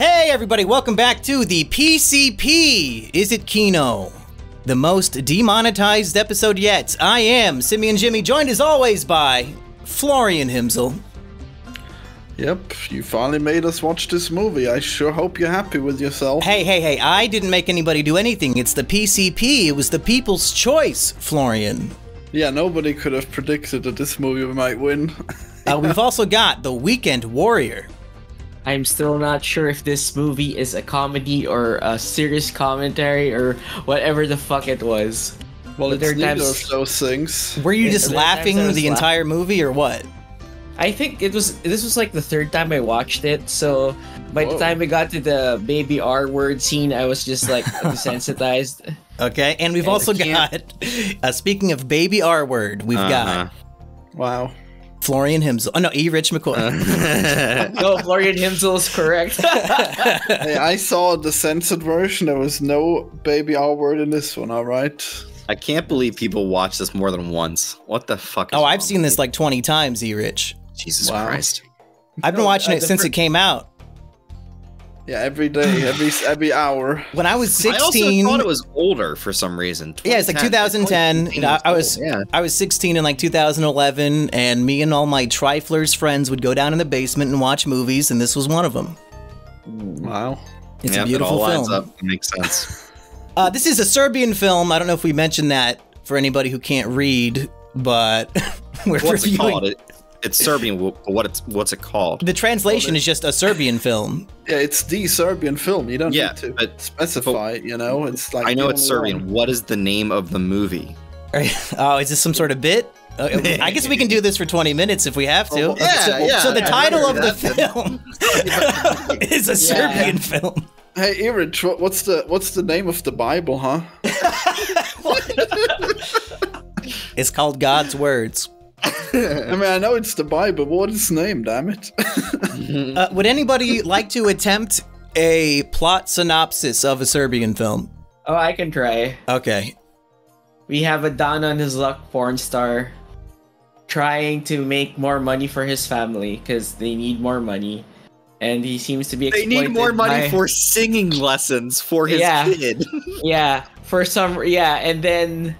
Hey, everybody, welcome back to the PCP. Is it Kino? The most demonetized episode yet. I am Simian Jimmy, joined as always by Florian Himsel. Yep, you finally made us watch this movie. I sure hope you're happy with yourself. Hey, hey, hey, I didn't make anybody do anything. It's the PCP. It was the people's choice, Florian. Yeah, nobody could have predicted that this movie might win. uh, we've also got The Weekend Warrior. I'm still not sure if this movie is a comedy or a serious commentary or whatever the fuck it was. Well, it's neither of those things. Were you just laughing the entire movie or what? I think it was. This was like the third time I watched it, so by Whoa. the time we got to the baby R word scene, I was just like desensitized. Okay, and we've and also got. Uh, speaking of baby R word, we've uh-huh. got. Wow. Florian Himsel. Oh no, E. Rich McCoy. no, Florian Himsel is correct. hey, I saw the censored version. There was no baby R word in this one. All right. I can't believe people watch this more than once. What the fuck? oh, I've seen this like twenty times. E. Rich. Jesus wow. Christ. I've been watching uh, it since it came out. Yeah, every day, every every hour. When I was sixteen, I also thought it was older for some reason. Yeah, it's like 2010. You know, I was yeah. I was 16 in like 2011, and me and all my triflers friends would go down in the basement and watch movies, and this was one of them. Wow, it's a beautiful it film. Lines up. It makes sense. uh, this is a Serbian film. I don't know if we mentioned that for anybody who can't read, but we're What's reviewing. It called? It, it's Serbian, what it's what's it called? The translation well, is just a Serbian film. Yeah, it's the Serbian film. You don't yeah, need to specify. But, you know, it's like I know it's Serbian. One. What is the name of the movie? oh, is this some sort of bit? Uh, I guess we can do this for 20 minutes if we have to. Oh, yeah, so, yeah. So the title of the film is a Serbian film. Hey, Erich, what's the what's the name of the Bible, huh? it's called God's Words. I mean, I know it's the Bible. What is its name? Damn it! uh, would anybody like to attempt a plot synopsis of a Serbian film? Oh, I can try. Okay. We have a Don on his luck porn star trying to make more money for his family because they need more money. And he seems to be They need more money by... for singing lessons for his yeah. kid. yeah, for some yeah, and then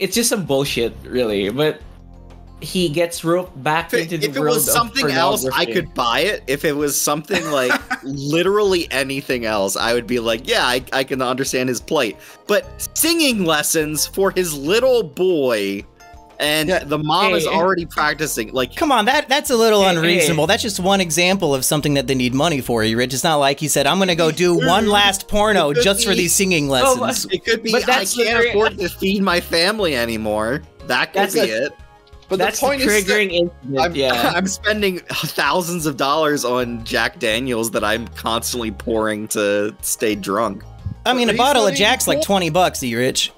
it's just some bullshit, really. But he gets roped back if, into the if it world was something else i could buy it if it was something like literally anything else i would be like yeah I, I can understand his plight but singing lessons for his little boy and yeah, the mom hey, is already practicing. Like, come on, that that's a little hey, unreasonable. Hey. That's just one example of something that they need money for. You, Rich. It's not like he said, "I'm going to go do one last porno just be, for these singing oh, lessons." Oh, it could be. But I can't afford to feed my family anymore. That could that's be a, it. But That's the point the triggering is incident, I'm, yeah. I'm spending thousands of dollars on Jack Daniels that I'm constantly pouring to stay drunk. I mean, a bottle of Jack's like 20 bucks, you rich.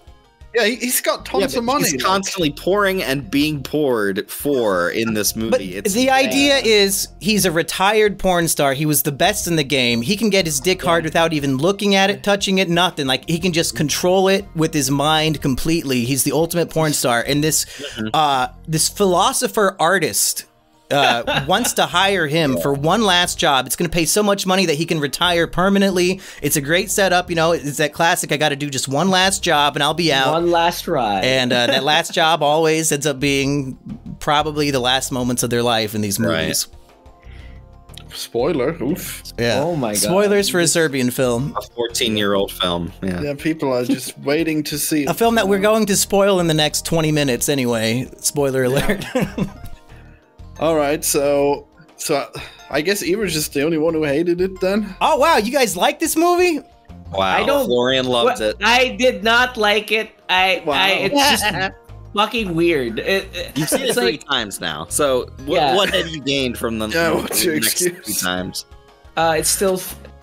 Yeah, he's got tons yeah, of money. He's constantly pouring and being poured for in this movie. But it's the bad. idea is he's a retired porn star. He was the best in the game. He can get his dick hard without even looking at it, touching it, nothing. Like he can just control it with his mind completely. He's the ultimate porn star. And this, mm-hmm. uh, this philosopher artist uh, wants to hire him yeah. for one last job. It's going to pay so much money that he can retire permanently. It's a great setup. You know, it's that classic. I got to do just one last job and I'll be out. One last ride. And uh, that last job always ends up being probably the last moments of their life in these movies. Right. Spoiler. Oof. Yeah. Oh my god. Spoilers for a Serbian film. A 14 year old film. Yeah. Yeah, people are just waiting to see A film that we're going to spoil in the next 20 minutes anyway. Spoiler alert. Yeah. All right, so so I guess Eva's just the only one who hated it then. Oh wow, you guys like this movie? Wow, I don't. Florian loved it. I did not like it. I, wow. I it's just fucking weird. It, it, You've seen it three like, times now. So what, yeah. what have you gained from the, yeah, what's your next excuse? three times? Uh, it's still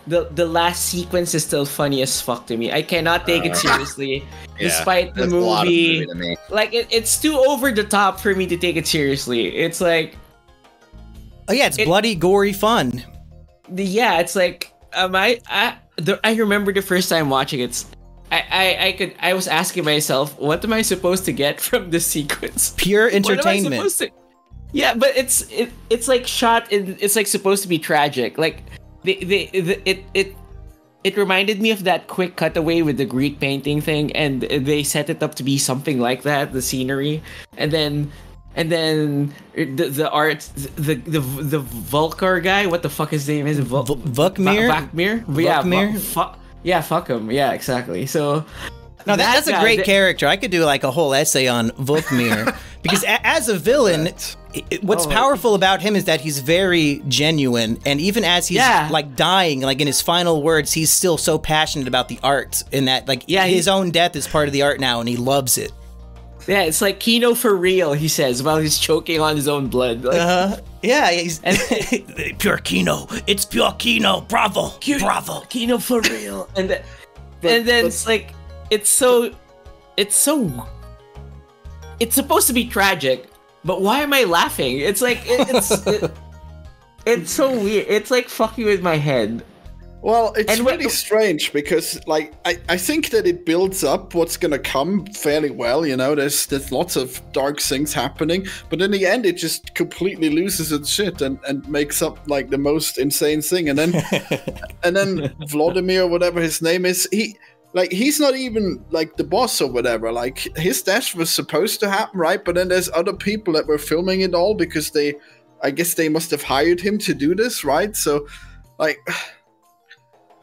the the last sequence is still funny as fuck to me. I cannot take uh, it seriously, yeah, despite the movie. movie like it, it's too over the top for me to take it seriously. It's like Oh yeah, it's it, bloody, gory fun. The, yeah, it's like um, I I the, I remember the first time watching it. I, I, I could I was asking myself, what am I supposed to get from this sequence? Pure entertainment. To, yeah, but it's it, it's like shot in it's like supposed to be tragic. Like they, they, the, it it it reminded me of that quick cutaway with the Greek painting thing, and they set it up to be something like that, the scenery, and then and then the the art the the the Vulcar guy, what the fuck his name is? Vul- Vukmir. Vukmir. Yeah, fu- yeah, fuck him. Yeah, exactly. So. No, that, that's a great character. I could do like a whole essay on Vukmir because a- as a villain, what's oh. powerful about him is that he's very genuine and even as he's yeah. like dying like in his final words he's still so passionate about the art and that like yeah, his own death is part of the art now and he loves it yeah it's like kino for real he says while he's choking on his own blood like, uh-huh. yeah he's pure kino it's pure kino bravo bravo kino for real and then, but, and then but, it's like it's so it's so it's supposed to be tragic but why am I laughing? It's like it, it's it, it's so weird. It's like fucking with my head. Well, it's and really strange because, like, I, I think that it builds up what's gonna come fairly well. You know, there's there's lots of dark things happening, but in the end, it just completely loses its shit and, and makes up like the most insane thing. And then and then Vladimir, whatever his name is, he like he's not even like the boss or whatever. Like his death was supposed to happen, right? But then there's other people that were filming it all because they, I guess they must have hired him to do this, right? So, like.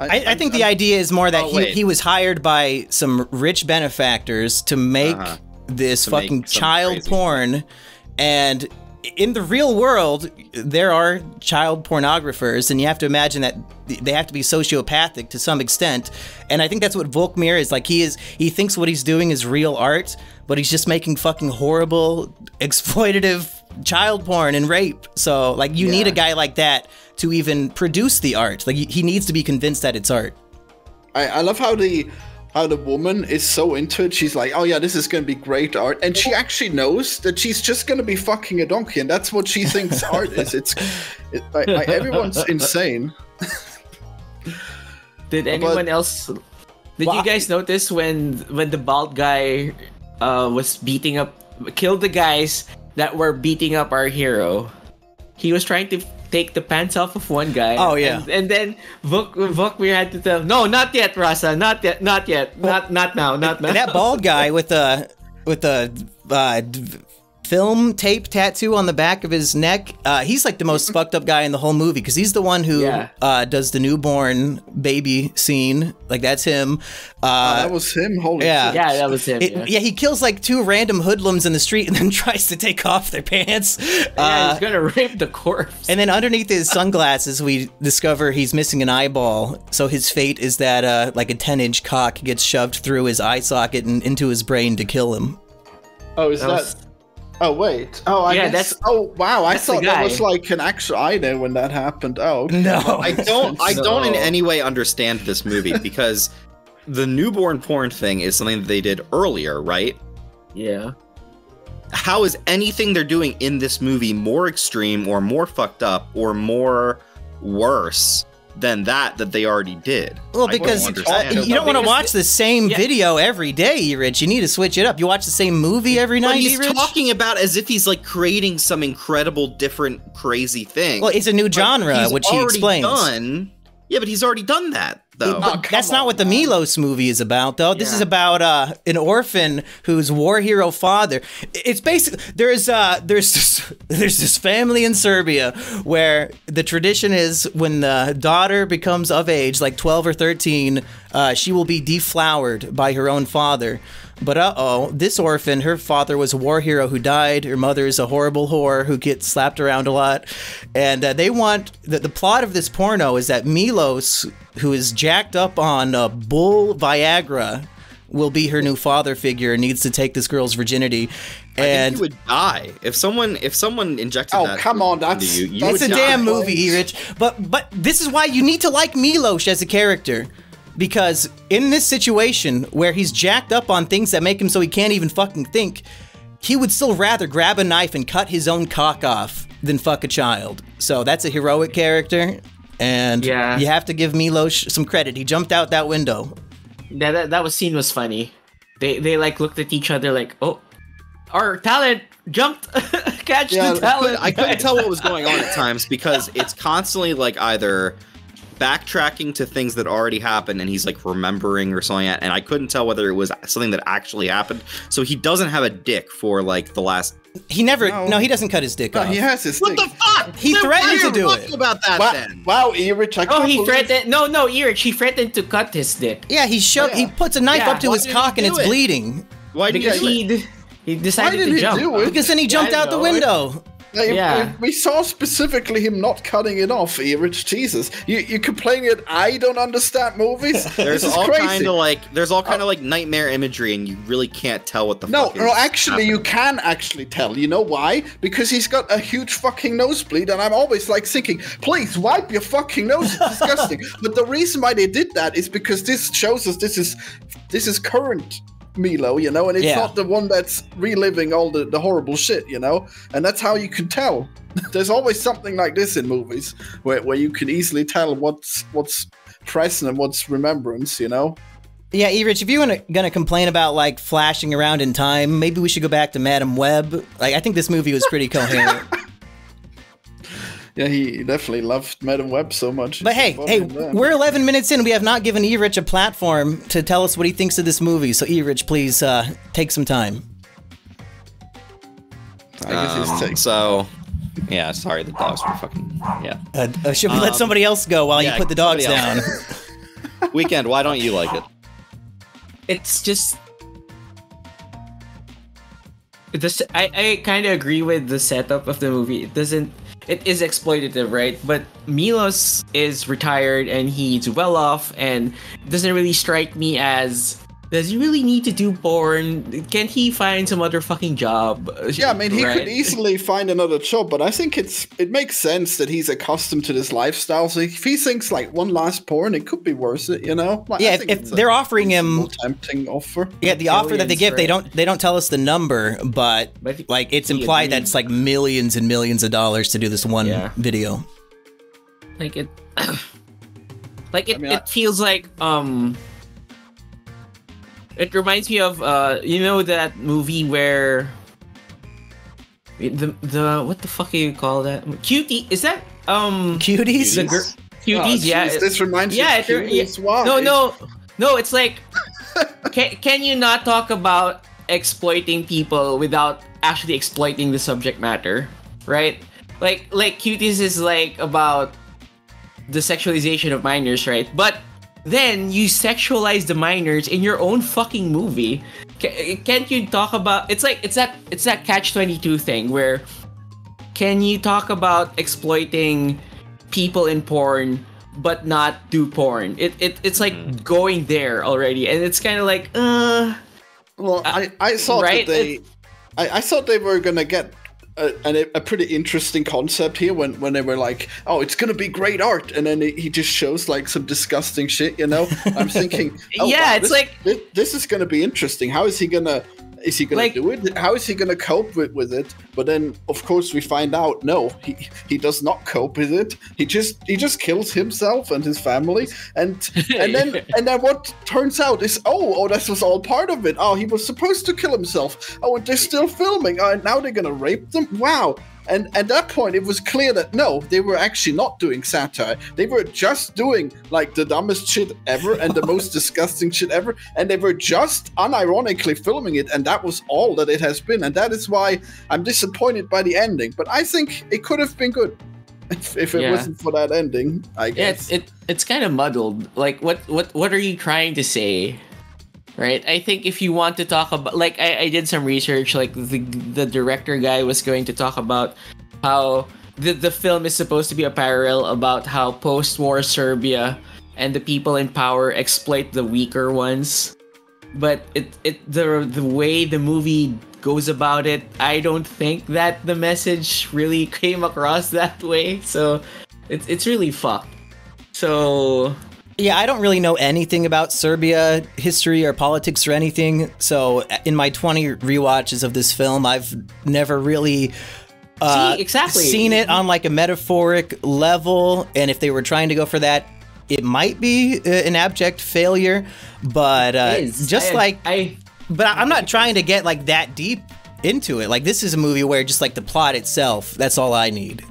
I, I, think I'm, the idea is more that oh, he, he was hired by some rich benefactors to make uh-huh. this to fucking make child porn, and in the real world, there are child pornographers, and you have to imagine that they have to be sociopathic to some extent. And I think that's what Vukmir is like. He is he thinks what he's doing is real art, but he's just making fucking horrible, exploitative child porn and rape. So like, you yeah. need a guy like that to even produce the art. Like he needs to be convinced that it's art. I, I love how the how the woman is so into it. She's like, oh yeah, this is going to be great art. And she actually knows that she's just going to be fucking a donkey. And that's what she thinks art is. It's it, like, like, everyone's insane. Did anyone but, else, did well, you guys notice when, when the bald guy uh, was beating up, killed the guys that were beating up our hero? He was trying to take the pants off of one guy. Oh yeah. And, and then Vuk Vukmir had to tell, no, not yet, Rasa, not yet, not yet, well, not not now, not now. That bald guy with the with the uh, film tape tattoo on the back of his neck. Uh, he's like the most fucked up guy in the whole movie because he's the one who yeah. uh, does the newborn baby scene. Like that's him. Uh, oh, that was him. Holy yeah, shit. yeah, that was him. It, yeah. yeah. he kills like two random hoodlums in the street and then tries to take off their pants. Yeah, he's uh, gonna rape the corpse. And then underneath his sunglasses, we discover he's missing an eyeball. So his fate is that uh, like a ten inch cock gets shoved through his eye socket and into his brain to kill him. Oh, is that? that was... Oh wait. Oh, I yeah. Guess, that's. Oh wow. I thought that was like an actual. I know when that happened. Oh no. I don't. I don't in any way understand this movie because the newborn porn thing is something that they did earlier, right? Yeah. How is anything they're doing in this movie more extreme or more fucked up or more worse than that that they already did. Well, because uh, you don't want to watch the same yeah. video every day, Rich. You need to switch it up. You watch the same movie every night. But he's Rich? talking about as if he's like creating some incredible, different, crazy thing. Well, it's a new genre, which he explains. Done, yeah, but he's already done that though. Oh, that's not what the Milos movie is about, though. Yeah. This is about uh, an orphan whose war hero father. It's basically there's uh, there's this, there's this family in Serbia where the tradition is when the daughter becomes of age, like 12 or 13, uh, she will be deflowered by her own father. But uh oh, this orphan, her father was a war hero who died. Her mother is a horrible whore who gets slapped around a lot. And uh, they want the, the plot of this porno is that Milos, who is jacked up on uh, bull Viagra, will be her new father figure and needs to take this girl's virginity. And you would die if someone if someone injected oh, that. Oh come on, that's you, you that's a die. damn movie, Rich. But but this is why you need to like Milos as a character because in this situation where he's jacked up on things that make him so he can't even fucking think, he would still rather grab a knife and cut his own cock off than fuck a child. So that's a heroic character, and yeah. you have to give Milos some credit. He jumped out that window. Yeah, that, that was scene was funny. They they like looked at each other like, oh, our talent jumped, catch yeah, the talent. I couldn't tell what was going on at times because it's constantly like either backtracking to things that already happened and he's like remembering or something and I couldn't tell whether it was something that actually happened. So he doesn't have a dick for like the last he never. No, no he doesn't cut his dick no, off. He has his. What dick. the fuck? He then threatened to do it. About that wow, then. Wow, Erich. I oh, he threatened. No, no, Erich. He threatened to cut his dick. Yeah, he shoved. Yeah. He puts a knife yeah. up to Why his cock and it's it? bleeding. Why? Because he he decided to jump. Because then he jumped yeah, out the window. Yeah. We saw specifically him not cutting it off, Erich. Jesus. You you complaining that I don't understand movies? There's all kind of like there's all kind of uh, like nightmare imagery and you really can't tell what the no, No, actually happening. you can actually tell. You know why? Because he's got a huge fucking nosebleed and I'm always like thinking, please wipe your fucking nose. It's disgusting. but the reason why they did that is because this shows us this is this is current Milo, you know, and it's yeah. not the one that's reliving all the, the horrible shit, you know, and that's how you can tell. There's always something like this in movies where, where you can easily tell what's what's present and what's remembrance, you know. Yeah, Erich, if you want to gonna complain about like flashing around in time, maybe we should go back to Madame Web. Like, I think this movie was pretty coherent. yeah, he definitely loved Madame Web so much. But hey, hey, we're 11 minutes in. We have not given Erich a platform to tell us what he thinks of this movie. So, Erich, please uh, take some time. Um, so, yeah, sorry, the dogs were fucking yeah. Uh, uh, should we um, let somebody else go while yeah, you put the dogs down? Weekend, why don't you like it? It's just this. I I kind of agree with the setup of the movie. It doesn't it is exploitative, right? But Milos is retired and he's well off and doesn't really strike me as does he really need to do porn? Can he find some other fucking job? Yeah, I mean, he right? could easily find another job, but I think it's it makes sense that he's accustomed to this lifestyle. So if he thinks like one last porn, it could be worth it, you know? Like, yeah, if, if they're offering him tempting offer. Yeah, the offer that they give, right? they don't they don't tell us the number, but, but like it's implied that it's like millions and millions of dollars to do this one yeah. video. Like it, like it, I mean, it I, feels like um it reminds me of uh, you know that movie where the the what the fuck do you call that? Cutie is that um cuties? The gr- cuties, oh, yeah. Geez, this reminds yeah, me of cuties. Yeah. Why? No, no, no. It's like can can you not talk about exploiting people without actually exploiting the subject matter, right? Like like cuties is like about the sexualization of minors, right? But then you sexualize the minors in your own fucking movie. Can't you talk about? It's like it's that it's that catch twenty two thing where can you talk about exploiting people in porn but not do porn? It, it it's like mm. going there already, and it's kind of like uh. Well, I I thought right? that they. I, I thought they were gonna get a, a, pretty interesting concept here when, when they were like, oh, it's gonna be great art, and then he just shows like some disgusting shit. You know, I'm thinking, oh, yeah, wow, it's this, like this, this, is gonna be interesting. How is he gonna is he gonna like, do it? How is he gonna cope with, with it? But then, of course, we find out no, he he does not cope with it. He just he just kills himself and his family, and and then and then what turns out is oh oh this was all part of it. Oh, he was supposed to kill himself. Oh, they're still filming. Oh, and now they're gonna rape them. Wow. And at that point, it was clear that no, they were actually not doing satire. They were just doing like the dumbest shit ever and the most disgusting shit ever. And they were just unironically filming it. And that was all that it has been. And that is why I'm disappointed by the ending. But I think it could have been good. If, if it yeah. wasn't for that ending, I guess. Yeah, it, it, it's kind of muddled. Like, what, what, what are you trying to say? Right? I think if you want to talk about, like, I, I did some research. Like, the the director guy was going to talk about how the the film is supposed to be a parallel about how post-war Serbia and the people in power exploit the weaker ones. But it it the the way the movie goes about it, I don't think that the message really came across that way. So it's it's really fucked. So yeah, I don't really know anything about Serbia history or politics or anything. So in my 20 re-watches of this film, I've never really uh, See, exactly seen it on like a metaphoric level. And if they were trying to go for that, it might be uh, an abject failure. But uh, just I, like I, but I'm not trying to get like that deep into it. Like this is a movie where just like the plot itself, that's all I need.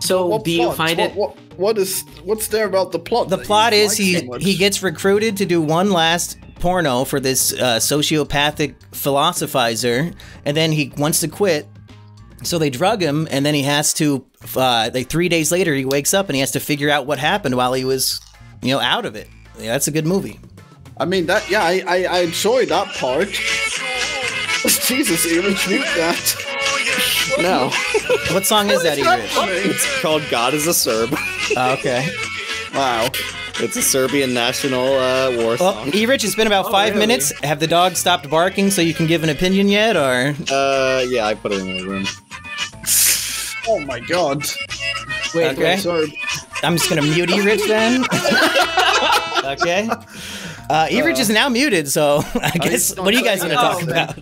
So do you find what, it? What, what is what's there about the plot? The plot is he so he gets recruited to do one last porno for this uh, sociopathic philosophizer, and then he wants to quit. So they drug him, and then he has to. Uh, like three days later, he wakes up and he has to figure out what happened while he was, you know, out of it. Yeah, that's a good movie. I mean that. Yeah, I I, I enjoyed that part. Jesus, even mute that. No. what song is that, Erich? It's called God is a Serb. Oh, okay. Wow. It's a Serbian national uh, war song. Well, Erich, it's been about oh, five really? minutes. Have the dogs stopped barking so you can give an opinion yet, or? Uh, yeah, I put it in the room. Oh my god. Wait, okay. Sorry. I'm just gonna mute Erich then. okay. Uh, Erich uh, is now muted, so I guess. What are you guys gonna talk oh, about?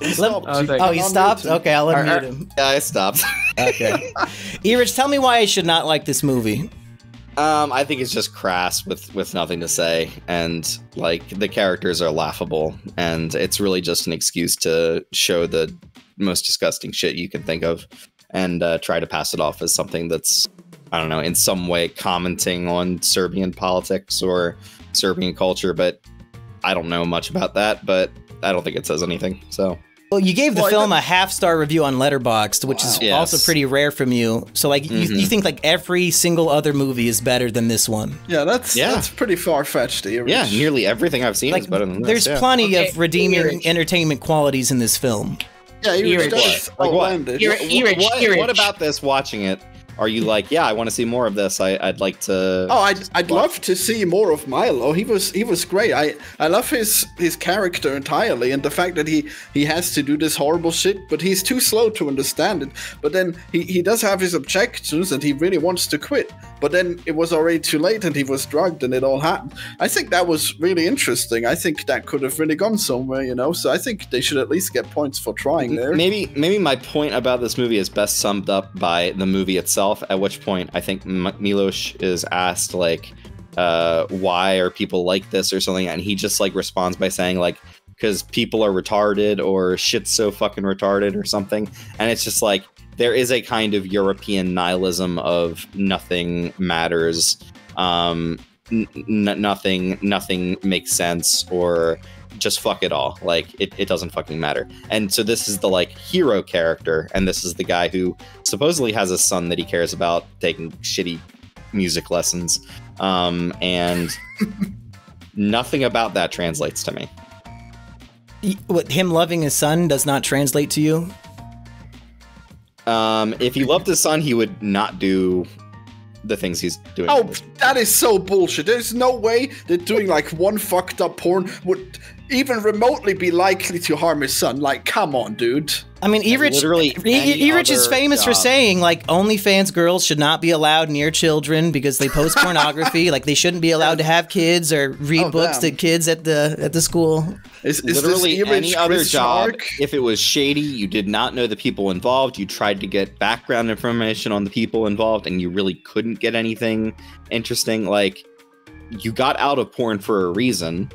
He stopped. oh, oh, he stopped? Okay, I'll unmute him. Yeah, I stopped. okay. Erich, tell me why I should not like this movie. Um, I think it's just crass with with nothing to say, and like the characters are laughable, and it's really just an excuse to show the most disgusting shit you can think of, and uh, try to pass it off as something that's I don't know in some way commenting on Serbian politics or Serbian culture, but I don't know much about that, but I don't think it says anything. So well, you gave the well, film a half star review on Letterboxd, which wow. is yes. also pretty rare from you. So, like, mm-hmm. you, you, think like every single other movie is better than this one? Yeah, that's yeah. that's pretty far fetched. Yeah, nearly everything I've seen like, is better than this. There's yeah. plenty okay. of redeeming entertainment qualities in this film. Yeah, Erich, Erich. Like what? Erich, what, what about this? Watching it, are you like, yeah, I want to see more of this? I, would like to. Oh, I'd, I'd love to see more of Milo. He was he was great. I, I love his his character entirely, and the fact that he he has to do this horrible shit, but he's too slow to understand it. But then he, he does have his objections, and he really wants to quit. But then it was already too late, and he was drugged, and it all happened. I think that was really interesting. I think that could have really gone somewhere, you know. So I think they should at least get points for trying there. Maybe maybe my point about this movie is best summed up by the movie itself At which point, I think M- Milos is asked like, uh, "Why are people like this?" or something, and he just like responds by saying like, "Because people are retarded," or "Shit's so fucking retarded," or something. And it's just like there is a kind of European nihilism of nothing matters. Um, n- nothing nothing makes sense or just fuck it all. Like it, it doesn't fucking matter. And so this is the like hero character, and this is the guy who supposedly has a son that he cares about taking shitty music lessons. Um, and nothing about that translates to me. What him loving his son does not translate to you? Um, if he loved his son, he would not do the things he's doing. Oh, that is so bullshit. There's no way that doing like one fucked up porn would even remotely be likely to harm his son. Like, come on, dude. I mean, Erich, literally Erich is famous job. for saying like OnlyFans girls should not be allowed near children because they post pornography. like they shouldn't be allowed to have kids or read oh, books damn. to kids at the at the school. Is, is literally any other job. Shark? If it was shady, you did not know the people involved. You tried to get background information on the people involved, and you really couldn't get anything interesting. Like you got out of porn for a reason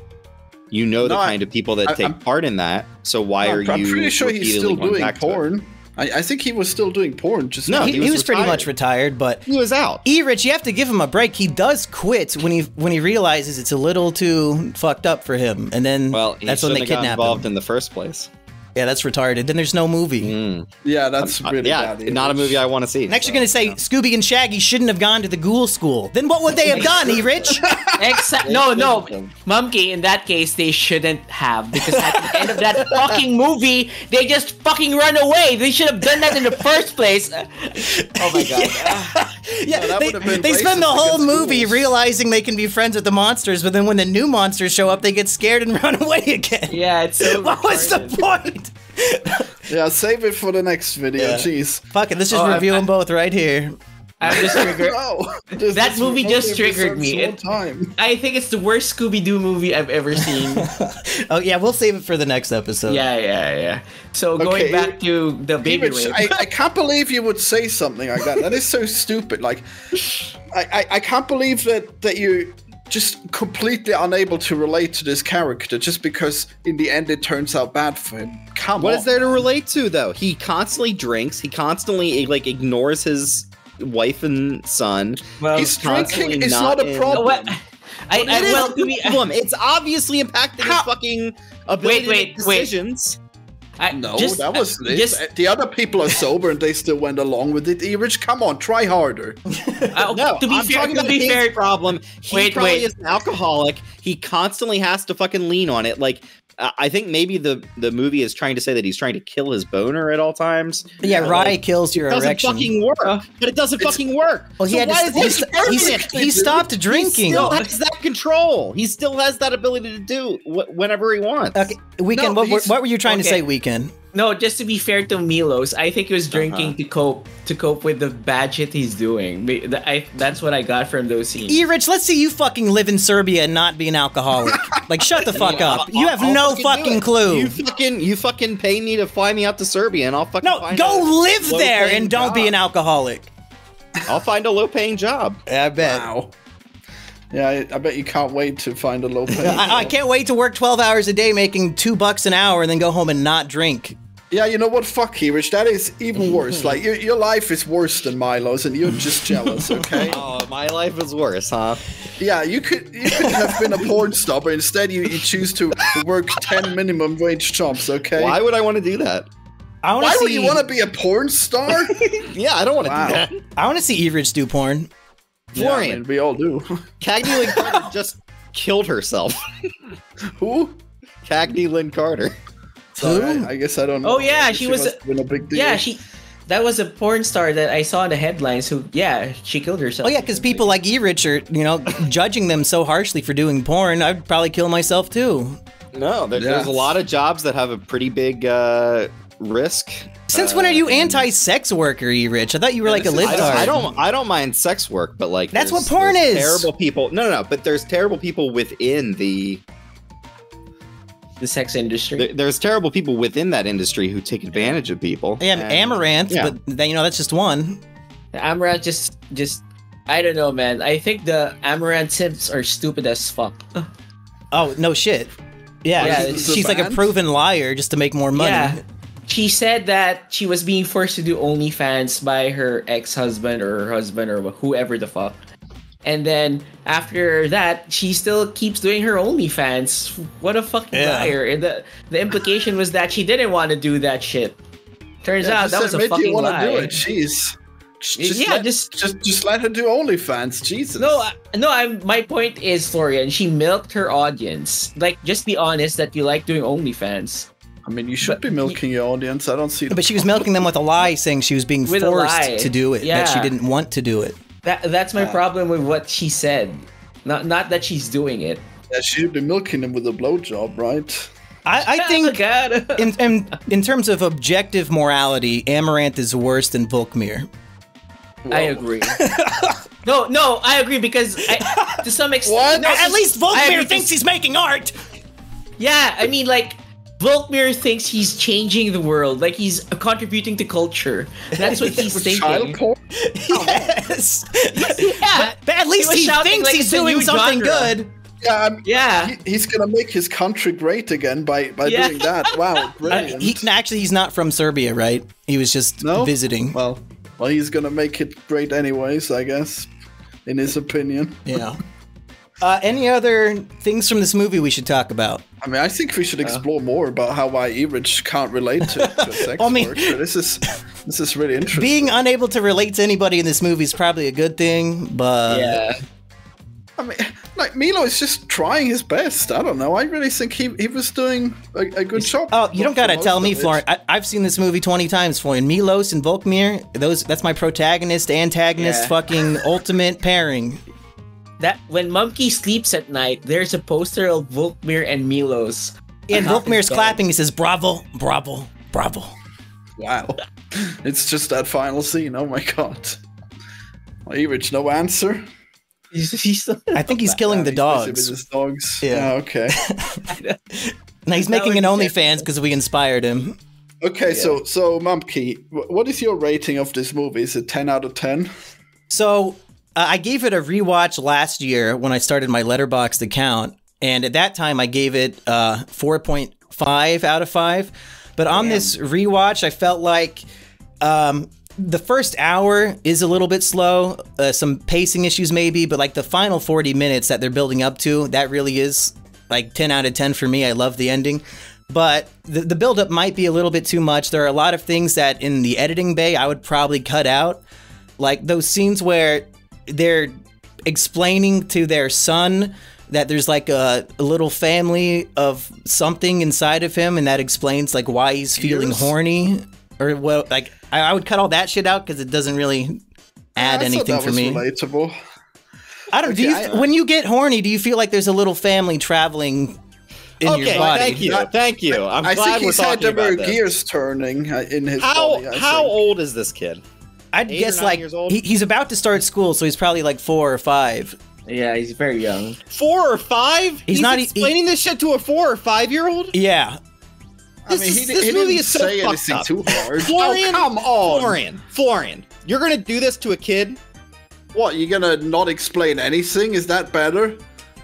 you know the no, kind of people that I, take I'm, part in that. So why no, are I'm you? I'm pretty sure he's still doing porn. I, I, think he was still doing porn. Just no, he, he, was, he was pretty much retired, but he was out. Erich, you have to give him a break. He does quit when he when he realizes it's a little too fucked up for him, and then well, that's when they kidnap involved him. in the first place. Yeah, that's retarded. Then there's no movie. Mm. Yeah, that's really yeah, bad. Not a movie I want to see. Next, so, you're gonna say Scooby and Shaggy shouldn't have gone to the ghoul school. Then what would they have done, Erich? Except, no, no, Mumkey. In that case, they shouldn't have because at the end of that fucking movie, they just fucking run away. They should have done that in the first place. Oh my god. Yeah, yeah no, they, they spend the whole movie schools. realizing they can be friends with the monsters, but then when the new monsters show up, they get scared and run away again. Yeah, it's so. what was the point? yeah, save it for the next video. Yeah. Jeez. Fuck it, let's just oh, review I, them both right here. I'm just triggered. no, that movie just triggered me. It, time. I think it's the worst Scooby Doo movie I've ever seen. oh yeah, we'll save it for the next episode. Yeah, yeah, yeah. So okay, going back to the baby rape. I, I, can't believe you would say something like that. That is so stupid. Like, I, I, I can't believe that that you just completely unable to relate to this character just because in the end it turns out bad for him. Come what on. What is there to relate to though? He constantly drinks, he constantly like ignores his wife and son. Well, he's drinking. It's not, not a problem. I, I, well, to be, problem. It's obviously impacting How? his fucking ability wait, wait, decisions. Wait. I, no, just, that was uh, just, the other people are sober and they still went along with it. Erich, come on, try harder. uh, no, to be I'm fair, talking to about be fair, problem. He wait, probably wait. is an alcoholic. He constantly has to fucking lean on it. Like I think maybe the the movie is trying to say that he's trying to kill his boner at all times. Yeah, uh, Rye like, kills your it doesn't erection. fucking work, but it doesn't it's, fucking work. Well, he so had to, he's, he's, he stopped drinking. He still has that control. He still has that ability to do wh- whenever he wants. Okay, weekend. No, what, what, were you trying okay. to say, weekend? No, just to be fair to Milos, I think he was drinking uh-huh. to cope to cope with the bad shit he's doing. I, that's what I got from those scenes. E-Rich, let's see you fucking live in Serbia and not be an alcoholic. like, shut the fuck up. You have I'll no fucking, fucking clue. You fucking, you fucking pay me to fly me out to Serbia, and I'll fucking no. go live there and don't job. be an alcoholic. I'll find a low-paying job. I bet. Wow. Yeah, I, I, bet you can't wait to find a low pay. I, I, can't wait to work 12 hours a day making two bucks an hour and then go home and not drink. Yeah, you know what? Fuck you, Rich. That is even worse. like your, your life is worse than Milo's, and you're just jealous. Okay. oh, my life is worse, huh? Yeah, you could you could have been a porn star, but instead you, you choose to work ten minimum wage jobs. Okay. Why would I want to do that? I Why see... would you want to be a porn star? yeah, I don't want to wow. do that. I want to see Everidge do porn. Florian, yeah, I mean, we all do. Cagney Lynn Carter just killed herself. Who? Cagney Lynn Carter. So I, I, guess I don't know. Oh yeah, she, she was been a big deal. Yeah, she that was a porn star that I saw in the headlines who yeah, she killed herself. Oh yeah, cuz people like E. Richard, you know, judging them so harshly for doing porn. I'd probably kill myself too. No, there, yeah. there's a lot of jobs that have a pretty big uh, risk. Since uh, when are you uh, anti-sex worker, you rich? I thought you were like a libtard. I don't, I don't mind sex work, but like that's what porn is. Terrible people. No, no, no. But there's terrible people within the the sex industry. There, there's terrible people within that industry who take advantage of people. Yeah, and, Amaranth, yeah. but then you know that's just one. Amaranth just just I don't know, man. I think the Amaranth simps are stupid as fuck. oh no shit. Yeah, yeah she's like a proven liar just to make more money. Yeah. She said that she was being forced to do OnlyFans by her ex-husband or her husband or whoever the fuck. And then after that, she still keeps doing her OnlyFans. What a fucking yeah. liar! And the the implication was that she didn't want to do that shit. Turns yeah, out that was a fucking you lie. Do it. Jeez. Just yeah, let, just just just let her do OnlyFans. Jesus. No, no. I'm my point is, Florian. She milked her audience. Like, just be honest that you like doing OnlyFans. I mean, you should but, be milking your audience. I don't see. but she was milking them with a lie, saying she was being forced to do it. Yeah. That she didn't want to do it. That that's my uh, problem with what she said. Not not that she's doing it. Yeah, she'd be milking them with a blowjob, right? I, I think in, in in terms of objective morality, Amaranth is worse than Volkmir. I agree. no, no, I agree because I, to some extent, what? No, at least Volkmir thinks he's making art. Yeah, I mean, like Volkmir thinks he's changing the world, like he's contributing to culture. That's what he's thinking. Child porn? Yes. yeah. But, but at least he, he thinks like he's doing something genre. good. Yeah, I'm, yeah. He, he's gonna make his country great again by by yeah. doing that. Wow, brilliant. Uh, he, actually, he's not from Serbia, right? He was just no? visiting. Well, well, he's gonna make it great anyways, I guess, in his opinion. Yeah. Uh, any other things from this movie we should talk about? I mean, I think we should explore uh, more about how why Erich can't relate to, to sex well, I mean, worker. This is this is really interesting. Being unable to relate to anybody in this movie is probably a good thing, but yeah. I mean, like Milo is just trying his best. I don't know. I really think he, he was doing a, a good job. Oh, you don't gotta tell me, Florian. I, have seen this movie twenty times, Florian. Milos and Volkmir. Those that's my protagonist antagonist yeah. fucking ultimate pairing that when Mumkey sleeps at night, there's a poster of Volkmir and Milos. And Volkmir's clapping. He says, "Bravo, bravo, bravo." Wow, it's just that final scene. Oh my god. Erich, no answer. He's, he's I think he's killing the dogs. His dogs. Yeah. Oh, okay. now he's making an OnlyFans because we inspired him. Okay, yeah. so so Mumkey, what is your rating of this movie? Is it ten out of ten? So uh, I gave it a rewatch last year when I started my Letterboxd account, and at that time I gave it uh, 4.5 out of 5. But on Damn. this rewatch, I felt like um, the first hour is a little bit slow, uh, some pacing issues maybe, but like the final 40 minutes that they're building up to, that really is like 10 out of 10 for me. I love the ending. But the, the buildup might be a little bit too much. There are a lot of things that in the editing bay I would probably cut out. Like those scenes where they're explaining to their son that there's like a, a, little family of something inside of him and that explains like why he's feeling horny or well like I, I, would cut all that shit out because it doesn't really add yeah, anything for me. relatable. I don't okay, do you I, when you get horny do you feel like there's a little family traveling in okay, your body? thank you thank you. I'm I glad think he's had number of gears turning uh, in his how body, how think. old is this kid I'd Eight guess like he, he's about to start school, so he's probably like four or five. Yeah, he's very young. Four or five? He's, he's not explaining he, this shit to a four or five year old. Yeah. This, I mean, he, this he movie is so fucked up. Too hard. Florian, oh, come on, Florian, Florian, you're gonna do this to a kid? What? You're gonna not explain anything? Is that better?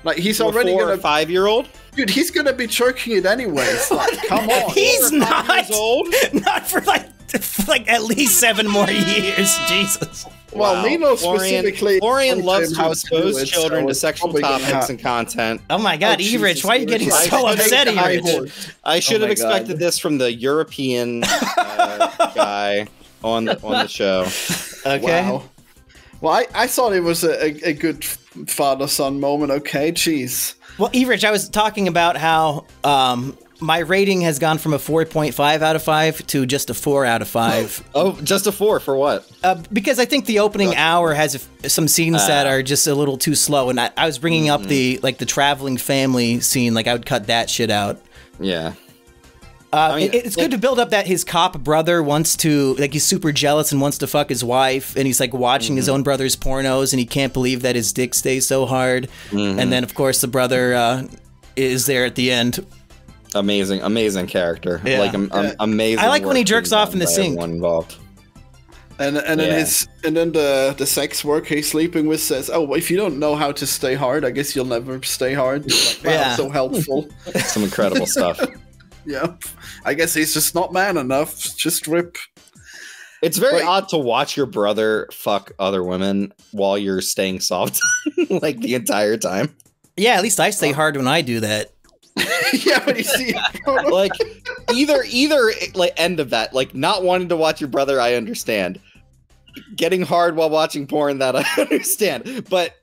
Like he's to already four gonna or five year old. Dude, he's gonna be choking it anyways. Like, come on. He's not old. Not for like like at least seven more years. Jesus. Well, wow. Lino specifically. Florian loves to expose children so to sexual topics and content. Oh my God, oh, Evrich, why are you getting so upset, Evrich? I should oh have expected God. this from the European uh, guy on the, on the show. Okay. Wow. Well, I, I thought it was a, a, a good father son moment. Okay, jeez. Well, Evrich, I was talking about how um, my rating has gone from a 4.5 out of 5 to just a 4 out of 5. oh, just a 4 for what? Uh, because I think the opening hour has some scenes uh, that are just a little too slow and I, I was bringing mm -hmm. up the like the traveling family scene like I would cut that shit out. Yeah. Uh, I mean, it, it's like, good to build up that his cop brother wants to like he's super jealous and wants to fuck his wife and he's like watching mm -hmm. his mm-hmm. own brother's pornos and he can't believe that his dick stays so hard. Mm -hmm. And then of course the brother uh, is there at the end amazing, amazing character. Yeah. Like um, um, amazing. I like when he jerks off in the sink. One involved. And and then yeah. his and then the the sex work he's sleeping with says, "Oh, if you don't know how to stay hard, I guess you'll never stay hard." Like, wow, yeah, so helpful. Some incredible stuff. yeah, I guess he's just not man enough. Just rip. It's very odd to watch your brother fuck other women while you're staying soft, like the entire time. Yeah, at least I stay hard when I do that. yeah, but you see, like either either like end of that, like not wanting to watch your brother, I understand. Getting hard while watching porn, that I understand, but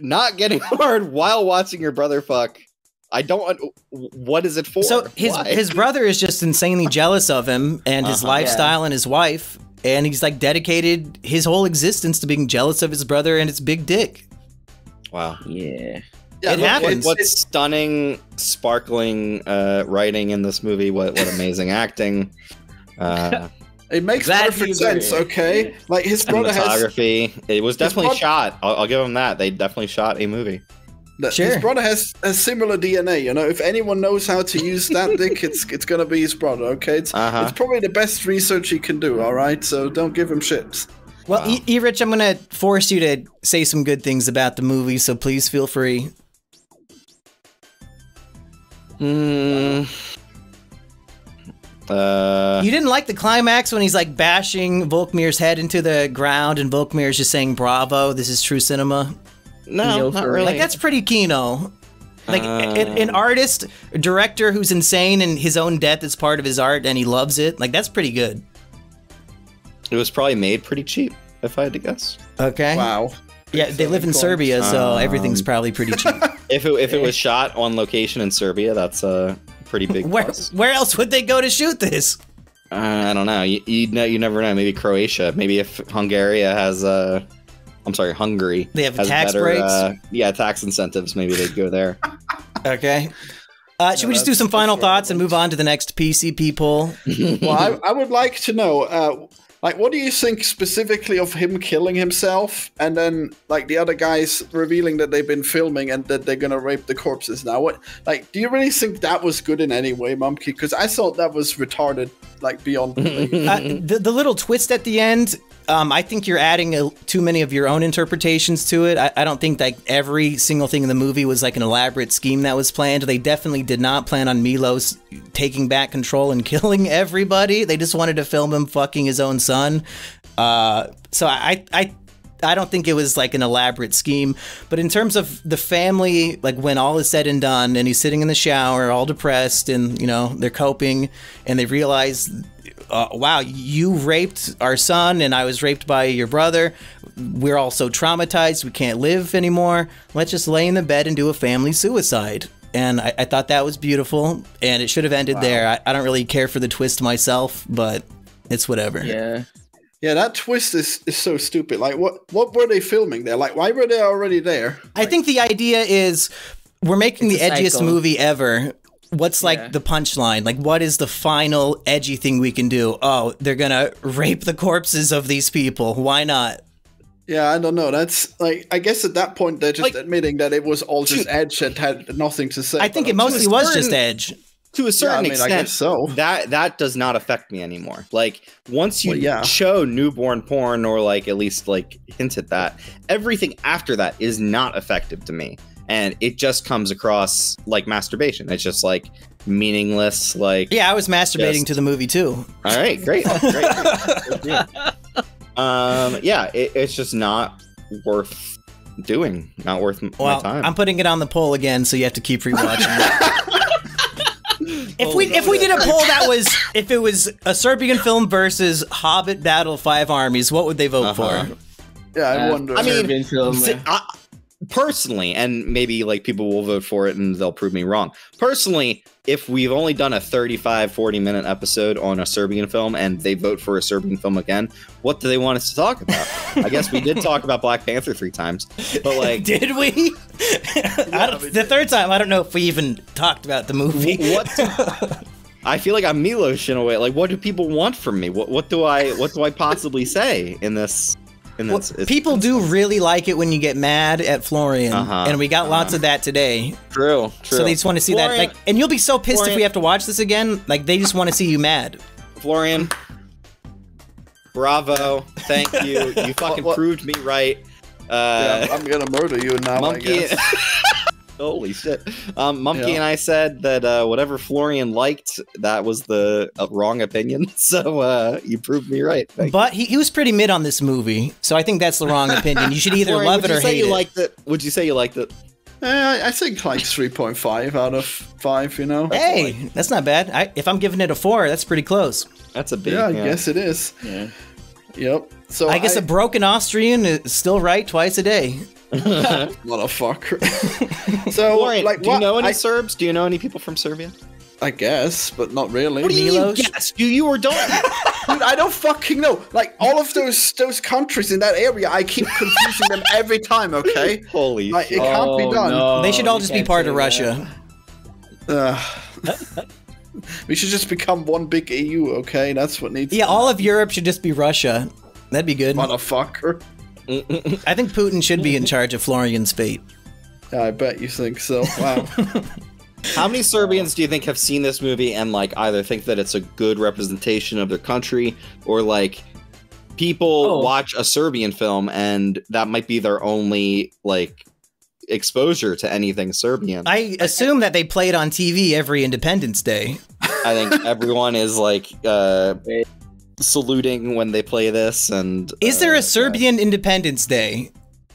not getting hard while watching your brother fuck. I don't. What is it for? So his Why? his brother is just insanely jealous of him and his uh -huh, lifestyle yeah. and his wife, and he's like dedicated his whole existence to being jealous of his brother and his big dick. Wow. Yeah. Yeah, it happens. What, what stunning, sparkling uh, writing in this movie. What what amazing acting. Uh, it makes perfect sense. Okay, like his brother cinematography. Has, it was definitely shot. I'll, I'll, give him that. They definitely shot a movie. Sure. His brother has a similar DNA. You know, if anyone knows how to use that dick, it's it's gonna be his brother. Okay, it's uh-huh. it's probably the best research he can do. All right, so don't give him shit. Well, wow. E, Rich, I'm gonna force you to say some good things about the movie, so please feel free. Hmm. Uh, you didn't like the climax when he's like bashing Volkmir's head into the ground and Volkmir's just saying "Bravo, this is true cinema." No, not really. Like that's pretty Kino. Like uh, an, an, artist, a director who's insane and his own death is part of his art and he loves it. Like that's pretty good. It was probably made pretty cheap, if I had to guess. Okay. Wow. Yeah, they live in Serbia, so um, everything's probably pretty cheap. if it if it was shot on location in Serbia, that's a pretty big. Where plus. where else would they go to shoot this? Uh, I don't know. You you know you never know. Maybe Croatia. Maybe if Hungary has uh, I'm sorry, Hungary. They have tax better, breaks. Uh, yeah, tax incentives. Maybe they'd go there. okay. Uh, should no, we just do some final thoughts and move on to the next PCP poll? well, I, I, would like to know uh, like, what do you think specifically of him killing himself, and then like the other guys revealing that they've been filming and that they're gonna rape the corpses now? What, like, do you really think that was good in any way, Mumkey? Because I thought that was retarded, like beyond. uh, the the little twist at the end um, I think you're adding a, too many of your own interpretations to it. I, I, don't think like every single thing in the movie was like an elaborate scheme that was planned. They definitely did not plan on Milos taking back control and killing everybody. They just wanted to film him fucking his own son. Uh, so I I I don't think it was like an elaborate scheme, but in terms of the family, like when all is said and done, and he's sitting in the shower, all depressed, and you know they're coping, and they realize, uh, wow, you raped our son, and I was raped by your brother. We're all so traumatized, we can't live anymore. Let's just lay in the bed and do a family suicide. And I, I thought that was beautiful, and it should have ended wow. there. I, I don't really care for the twist myself, but it's whatever. Yeah. Yeah, that twist is, is so stupid. Like, what what were they filming there? Like, why were they already there? I think the idea is we're making the edgiest cycle. movie ever. What's like yeah. the punchline? Like, what is the final edgy thing we can do? Oh, they're gonna rape the corpses of these people. Why not? Yeah, I don't know. That's like I guess at that point they're just like, admitting that it was all just Edge and had nothing to say. I think it mostly was just Edge to a certain yeah, I mean, extent so. that that does not affect me anymore. Like once you well, yeah. show newborn porn or like at least like hint at that everything after that is not effective to me. And it just comes across like masturbation. It's just like meaningless like yeah i was masturbating just... to the movie too. All right great great, great. um yeah it, it's just not worth doing not worth well, my time. I'm putting it on the poll again so you have to keep rewatching if we if we did a poll that was if it was a Serbian film versus Hobbit Battle Five Armies, what would they vote uh -huh. for? Yeah, I uh, wonder. I mean, film, I, personally, and maybe like people will vote for it and they'll prove me wrong. Personally, if we've only done a 35, 40 minute episode on a Serbian film and they vote for a Serbian film again, what do they want us to talk about? I guess we did talk about Black Panther three times, but like, did we? yeah, the third time, I don't know if we even talked about the movie. What? I feel like I'm Milos in a way. Like, what do people want from me? What what do I what do I possibly say in this and well, people do really like it when you get mad at Florian, uh-huh, and we got uh-huh. lots of that today. True, true. So they just want to see Florian, that, like, and you'll be so pissed Florian, if we have to watch this again. Like, they just want to see you mad. Florian, bravo, thank you. You fucking what, what? proved me right. Uh, yeah, I'm gonna murder you now. Mumkey. Holy shit. Um, Mumkey yeah. and I said that uh, whatever Florian liked, that was the uh, wrong opinion. So uh, you proved me right. Thank but he, he was pretty mid on this movie. So I think that's the wrong opinion. You should either Florian, love it or hate you it. Liked it. Would you say you liked it? Uh, I think like 3.5 out of 5, you know? Hey, that's not bad. I, if I'm giving it a 4, that's pretty close. That's a big Yeah, I yeah. guess it is. Yeah. Yep. So I guess I... a broken Austrian is still right twice a day. Motherfucker. so, Florian, like, do you know any I, Serbs? Do you know any people from Serbia? I guess, but not really. What do you Milos? mean, guess? Do you or don't? Dude, I don't fucking know. Like all of those those countries in that area, I keep confusing them every time. Okay. Holy. Like, it can't oh, be done. No, they should all just be part of Russia. Uh, we should just become one big EU. Okay, that's what needs. To Yeah, all of Europe should just be Russia. That'd be good. Motherfucker. I think Putin should be in charge of Florian's fate. Yeah, I bet you think so. Wow. How many Serbians do you think have seen this movie and like either think that it's a good representation of their country or like people oh. watch a Serbian film and that might be their only like exposure to anything Serbian? I assume that they play it on TV every Independence Day. I think everyone is like uh saluting when they play this and Is there a uh, Serbian yeah. Independence Day?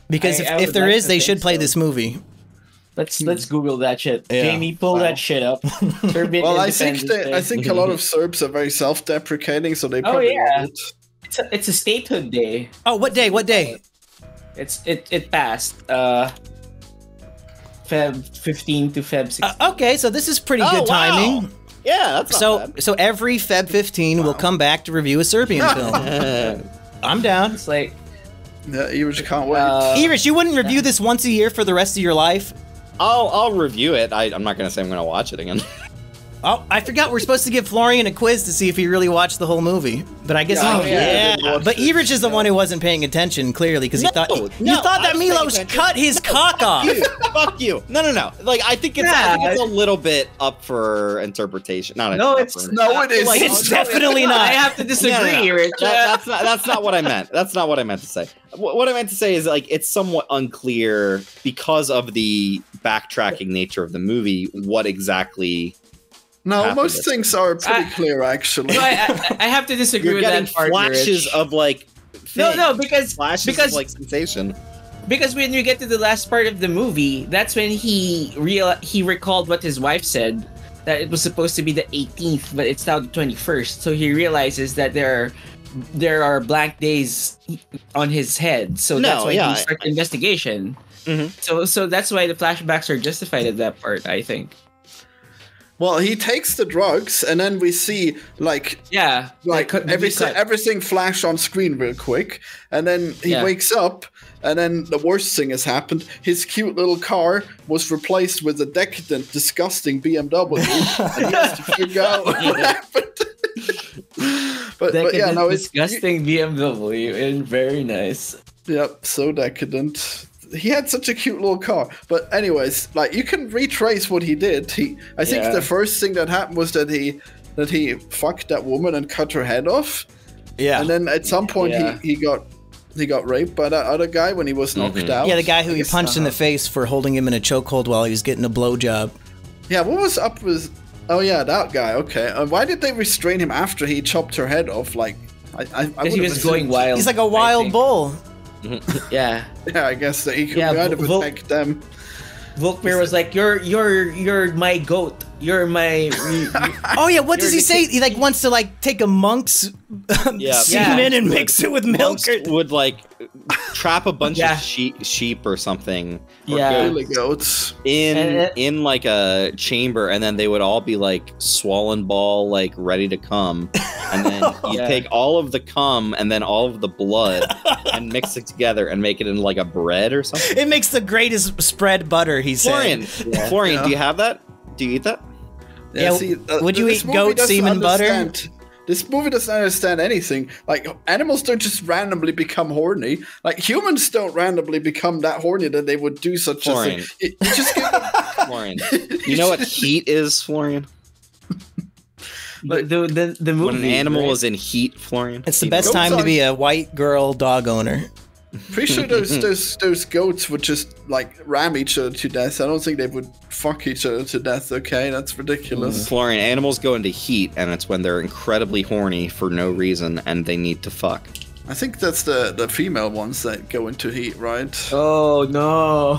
Because I, if, I if there like is, they should play so. this movie. Let's let's Google that shit. Yeah. Jamie, pull wow. that shit up. Serbian well, I think they, I think a lot of Serbs are very self-deprecating, so they oh, probably. Oh yeah. It's a, it's a statehood day. Oh, what day? What day? It's it it passed. Uh, Feb 15 to Feb 16. Uh, okay, so this is pretty oh, good timing. Wow. Yeah, so bad. so every Feb 15 wow. we'll come back to review a Serbian film. I'm down. It's like yeah, Irish can't wait. Uh, Irish, you wouldn't review this once a year for the rest of your life? I'll I'll review it. I, I'm not gonna say I'm gonna watch it again. Oh, I forgot we're supposed to give Florian a quiz to see if he really watched the whole movie. But I guess oh, yeah, yeah. But Erich is the one who wasn't paying attention clearly because he no, thought no, you thought that Milos cut his cock off. You, fuck you. No, no, no. Like I think it's, yeah. I think it's a little bit up for interpretation. Not no, it's no, it is. Like, it's definitely not. I have to disagree, Rich. That, that's not. That's not what I meant. That's not what I meant to say. What I meant to say is like it's somewhat unclear because of the backtracking nature of the movie what exactly no, most things are pretty I, clear, actually. No, I, I, have to disagree You're with getting that part, flashes Rich. of like No, no, because flashes because like sensation. Because when you get to the last part of the movie, that's when he real he recalled what his wife said that it was supposed to be the 18th, but it's now the 21st. So he realizes that there are there are blank days on his head. So no, that's why yeah, he starts the investigation. Mm-hmm. So so that's why the flashbacks are justified at that part, I think. Well, he takes the drugs, and then we see like yeah, like everything everything flash on screen real quick, and then he yeah. wakes up, and then the worst thing has happened. His cute little car was replaced with a decadent, disgusting BMW, and he has to figure out what happened. but, decadent, but yeah, no, it's disgusting BMW and very nice. Yep, so decadent he had such a cute little car. But anyways, like you can retrace what he did. He, I think yeah. the first thing that happened was that he that he fucked that woman and cut her head off. Yeah. And then at some point yeah. he, he got he got raped by that other guy when he was knocked mm-hmm. out. Yeah, the guy who he punched uh-huh. in the face for holding him in a chokehold while he was getting a blowjob. Yeah, what was up with? Oh yeah, that guy. Okay, uh, why did they restrain him after he chopped her head off? Like, I, I, I he was going wild. He's like a wild bull. yeah. Yeah, I guess that he could yeah, kind of Vol- attack them. Vukmir was like, "You're you're you're my goat. You're my." You, oh yeah, what does he say? He like wants to like take a monk's yeah. semen yeah. and mix it with milk. Or... Would like trap a bunch yeah. of sheep, sheep or something. Or yeah, goats in it, in like a chamber, and then they would all be like swollen ball, like ready to come. And then you yeah. take all of the cum and then all of the blood and mix it together and make it into like a bread or something. It makes the greatest spread butter. He said. Florian, yeah. Florian, do you have that? Do you eat that? Yeah. See, uh, would you eat goat semen butter? This movie doesn't understand anything. Like animals don't just randomly become horny. Like humans don't randomly become that horny that they would do such Florian. a thing. It, it just Florian. You know what heat is, Florian? Like, the, the, the movie, when an animal right? is in heat, Florian. It's the best time to be a white girl dog owner. Pretty sure those those those goats would just like ram each other to death. I don't think they would fuck each other to death. Okay, that's ridiculous. Mm. Florian, animals go into heat, and it's when they're incredibly horny for no reason, and they need to fuck. I think that's the the female ones that go into heat, right? Oh no,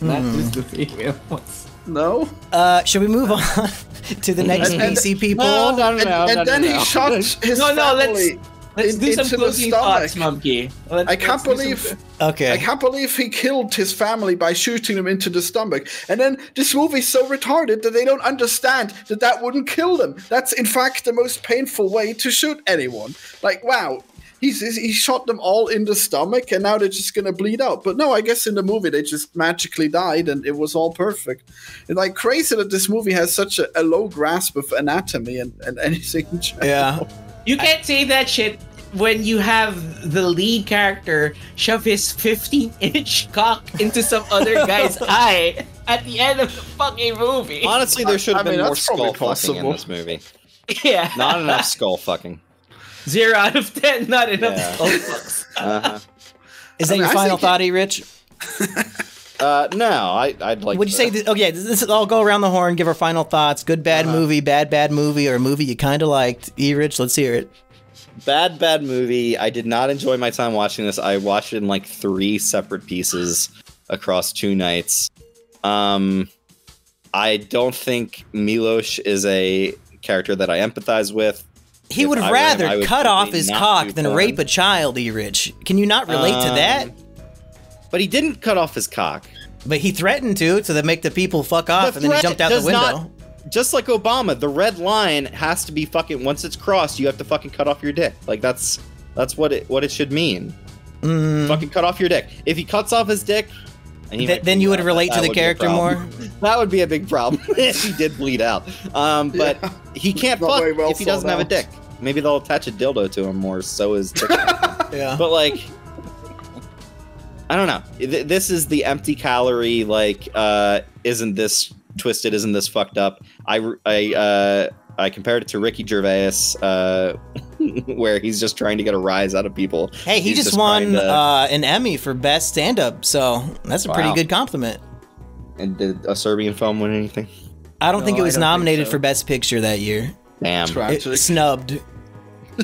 not mm. just the female ones. No. Uh, should we move on to the next and, PC people? No, no, no, no, and, no, and then no. he shot his no, no. Let's, Let's in, do some closing thoughts, Mumkey. Let's, I can't believe. Some... Okay. I can't believe he killed his family by shooting them into the stomach. And then this movie's so retarded that they don't understand that that wouldn't kill them. That's in fact the most painful way to shoot anyone. Like, wow, he's he shot them all in the stomach and now they're just gonna bleed out but no i guess in the movie they just magically died and it was all perfect and like crazy that this movie has such a, a low grasp of anatomy and, and anything yeah you can't say that shit when you have the lead character shove his 15 inch cock into some other guy's eye at the end of the fucking movie. Honestly, there should have I been mean, more skull fucking in this movie. Yeah. Not enough skull fucking. Zero out of ten, not enough yeah. skull fucks. Uh-huh. Is that I mean, your final thought, E. Rich? Uh, no, I, I'd like. Would you say? This, okay, this, this is. I'll go around the horn, give our final thoughts. Good, bad uh-huh. movie, bad, bad movie, or a movie you kind of liked. E. Rich, let's hear it bad, bad movie. I did not enjoy my time watching this. I watched it in like three separate pieces across two nights. Um, I don't think Milos is a character that I empathize with. He if would I rather him, cut off his cock than rape a child, E. Rich. Can you not relate um, to that? But he didn't cut off his cock. But he threatened to, so to make the people fuck off, the and then he jumped out the window. Not, just like Obama, the red line has to be fucking once it's crossed, you have to fucking cut off your dick. Like that's that's what it what it should mean. Mm. Fucking cut off your dick. If he cuts off his dick, Th- then you would relate to the character more. that would be a big problem if he did bleed out. Um, but yeah. he can't fuck well if he doesn't out. have a dick. Maybe they'll attach a dildo to him or so is. yeah. But like, I don't know. This is the empty calorie. Like, uh, isn't this twisted? Isn't this fucked up? I I uh, I compared it to Ricky Gervais, uh, where he's just trying to get a rise out of people. Hey, he just, just, won to... uh, an Emmy for best stand-up, so that's a wow. pretty good compliment. And did a Serbian film win anything? I don't no, think it was nominated so. for best picture that year. Damn, it, snubbed.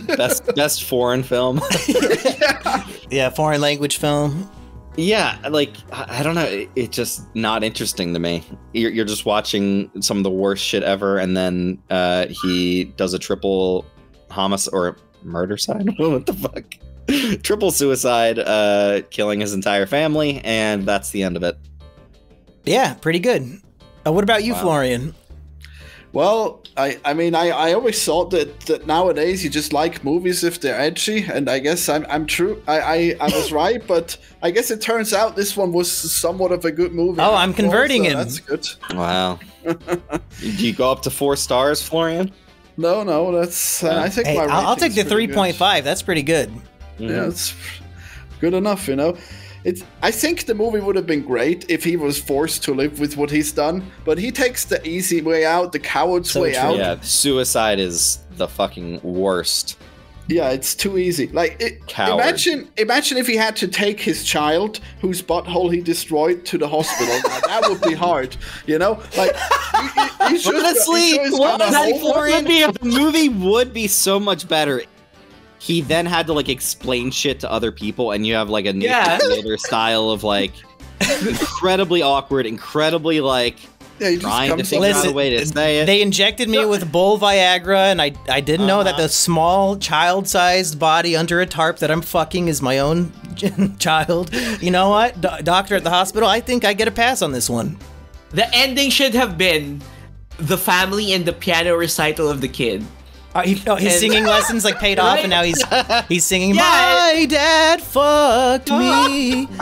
best best foreign film. yeah. yeah, foreign language film. Yeah, like I don't know, it, it's just not interesting to me. You're, you're just watching some of the worst shit ever, and then uh, he does a triple homicide or murder side. what the fuck? triple suicide, uh, killing his entire family, and that's the end of it. Yeah, pretty good. Uh, what about you, wow. Florian? Well, I, I mean, I, I always thought that, that nowadays you just like movies if they're edgy, and I guess I'm, I'm true. I, I, I was right, but I guess it turns out this one was somewhat of a good movie. Oh, I'm converting so him. That's good. Wow. Do you go up to four stars, Florian? No, no, that's. Uh, I think hey, I'll, I'll take the 3.5. That's pretty good. Yeah, it's good enough, you know. It's, I think the movie would have been great if he was forced to live with what he's done, but he takes the easy way out, the coward's so way true. out. Yeah, suicide is the fucking worst. Yeah, it's too easy. Like, it, imagine, imagine if he had to take his child, whose butthole he destroyed, to the hospital. now, that would be hard, you know. Like, he, he, he honestly, the movie would be so much better he then had to like explain shit to other people, and you have like a yeah. style of like incredibly awkward, incredibly like yeah, trying to figure out a way to say it. They injected me with bull Viagra, and I I didn't uh-huh. know that the uh-huh. small child-sized body under a tarp that I'm fucking is my own child. You know what, Do- doctor at the hospital? I think I get a pass on this one. The ending should have been the family and the piano recital of the kid. Uh, he, oh, his and, singing lessons like paid off, and now he's he's singing. Yeah, My dad fucked me.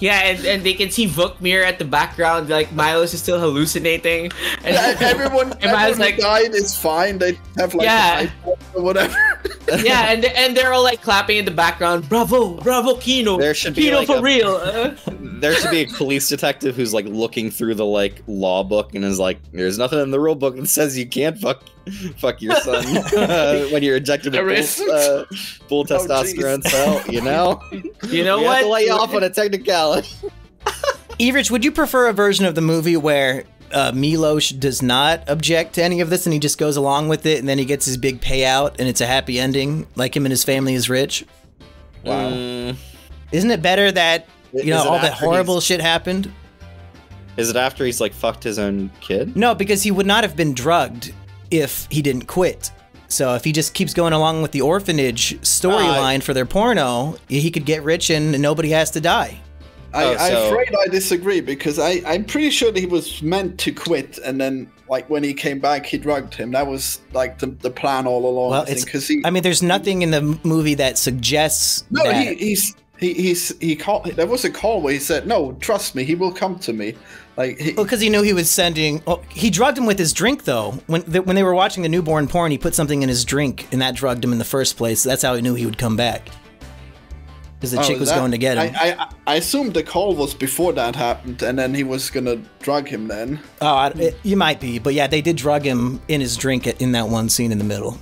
Yeah, and, and they can see Vukmir at the background, like Milos is still hallucinating. And everyone, and everyone like, died is fine. They have like yeah. or whatever. yeah, and and they're all like clapping in the background. Bravo, bravo, Kino. There should be Kino like for a, real. There should be a police detective who's like looking through the like law book and is like, "There's nothing in the rule book that says you can't fuck fuck your son uh, when you're injected with full, uh, full oh, testosterone cell." You know. You know we what? Have to lay off on a technicality. Erich, would you prefer a version of the movie where uh, Milos does not object to any of this and he just goes along with it and then he gets his big payout and it's a happy ending, like him and his family is rich? Wow. Mm. Isn't it better that you know all that horrible shit happened? Is it after he's like fucked his own kid? No, because he would not have been drugged if he didn't quit. So if he just keeps going along with the orphanage storyline uh, for their porno, he could get rich and nobody has to die. I, oh, so... I'm afraid I disagree because I, I'm pretty sure that he was meant to quit, and then like when he came back, he drugged him. That was like the, the plan all along. Well, I because he. I mean, there's nothing in the movie that suggests. No, that... he, he's he he's he called. There was a call where he said, "No, trust me, he will come to me." Like, he, well, because he knew he was sending. Oh, he drugged him with his drink, though. When the, when they were watching the newborn porn, he put something in his drink, and that drugged him in the first place. That's how he knew he would come back because the oh, chick was that, going to get him. I, I, I assumed the call was before that happened, and then he was gonna drug him then. Oh, it, you might be, but yeah, they did drug him in his drink in that one scene in the middle.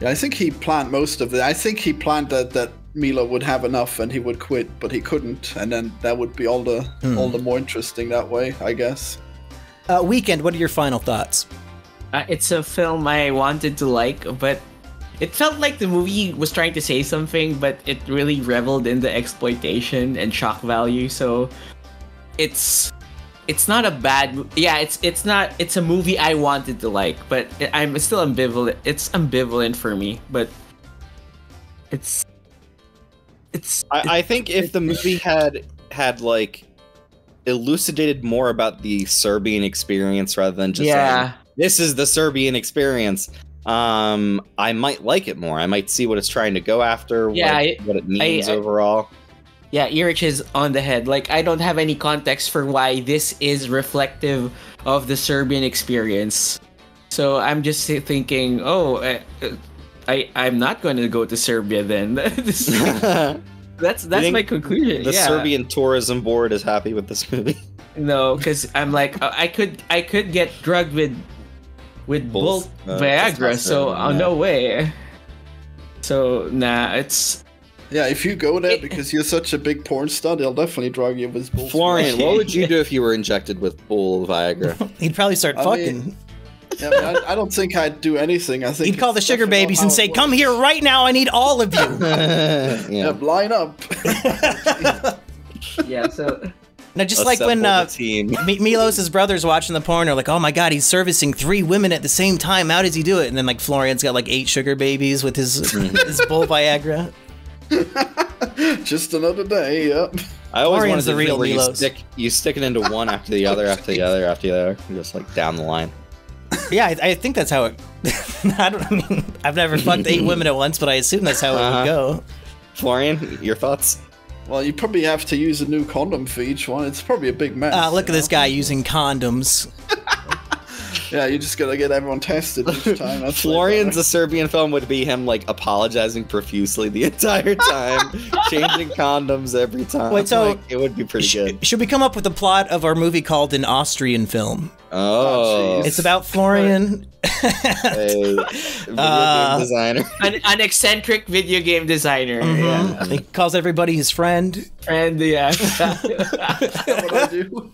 Yeah, I think he planned most of it. I think he planned that that Milo would have enough and he would quit, but he couldn't, and then that would be all the hmm. all the more interesting that way, I guess. Uh, weekend. What are your final thoughts? Uh, it's a film I wanted to like, but it felt like the movie was trying to say something, but it really reveled in the exploitation and shock value. So it's it's not a bad yeah it's it's not it's a movie i wanted to like but i'm still ambivalent it's ambivalent for me but it's it's i, I think if the movie had had like elucidated more about the serbian experience rather than just yeah saying, this is the serbian experience um, I might like it more. I might see what it's trying to go after. Yeah, what, I, what it means I, overall. Yeah, Erich is on the head. Like I don't have any context for why this is reflective of the Serbian experience. So I'm just thinking, oh, I, I I'm not going to go to Serbia then. that's that's my conclusion. The yeah. Serbian tourism board is happy with this movie. No, because I'm like I could I could get drugged with with both uh, Viagra, so uh, no way. So nah, it's yeah. If you go there it, because you're such a big porn star, they'll definitely drug you with bull. Florian, what would you do if you were injected with bull Viagra? He'd probably start I fucking. Mean, Yeah, I, I, don't think I'd do anything. I think he'd call the sugar babies and say, "Come here right now! I need all of you." yeah. yeah, line up. yeah. So now, just like when uh, Milos' brother's watching the porn, they're like, "Oh my god, he's servicing three women at the same time. How does he do it?" And then like Florian's got like eight sugar babies with his his bull Viagra. just another day. Yep. I always Florian's wanted the real Milos. You stick, you stick it into one after the other, after the other, after the other, just like down the line. Yeah, I, I think that's how it. I don't. I mean, I've never fucked eight women at once, but I assume that's how uh -huh. it would uh-huh. go. Florian, your thoughts? Well, you probably have to use a new condom for each one. It's probably a big mess. Uh, look at know? this guy using condoms. yeah, you just gotta get everyone tested each time. That's Florian's a Serbian film would be him like apologizing profusely the entire time, changing condoms every time. Wait, so like, it would be pretty sh good. Should we come up with a plot of our movie called an Austrian film? Oh, it's about Florian. a uh, designer, an, an, eccentric video game designer. Mm -hmm. yeah. He calls everybody his friend. Friend, yeah. what I do.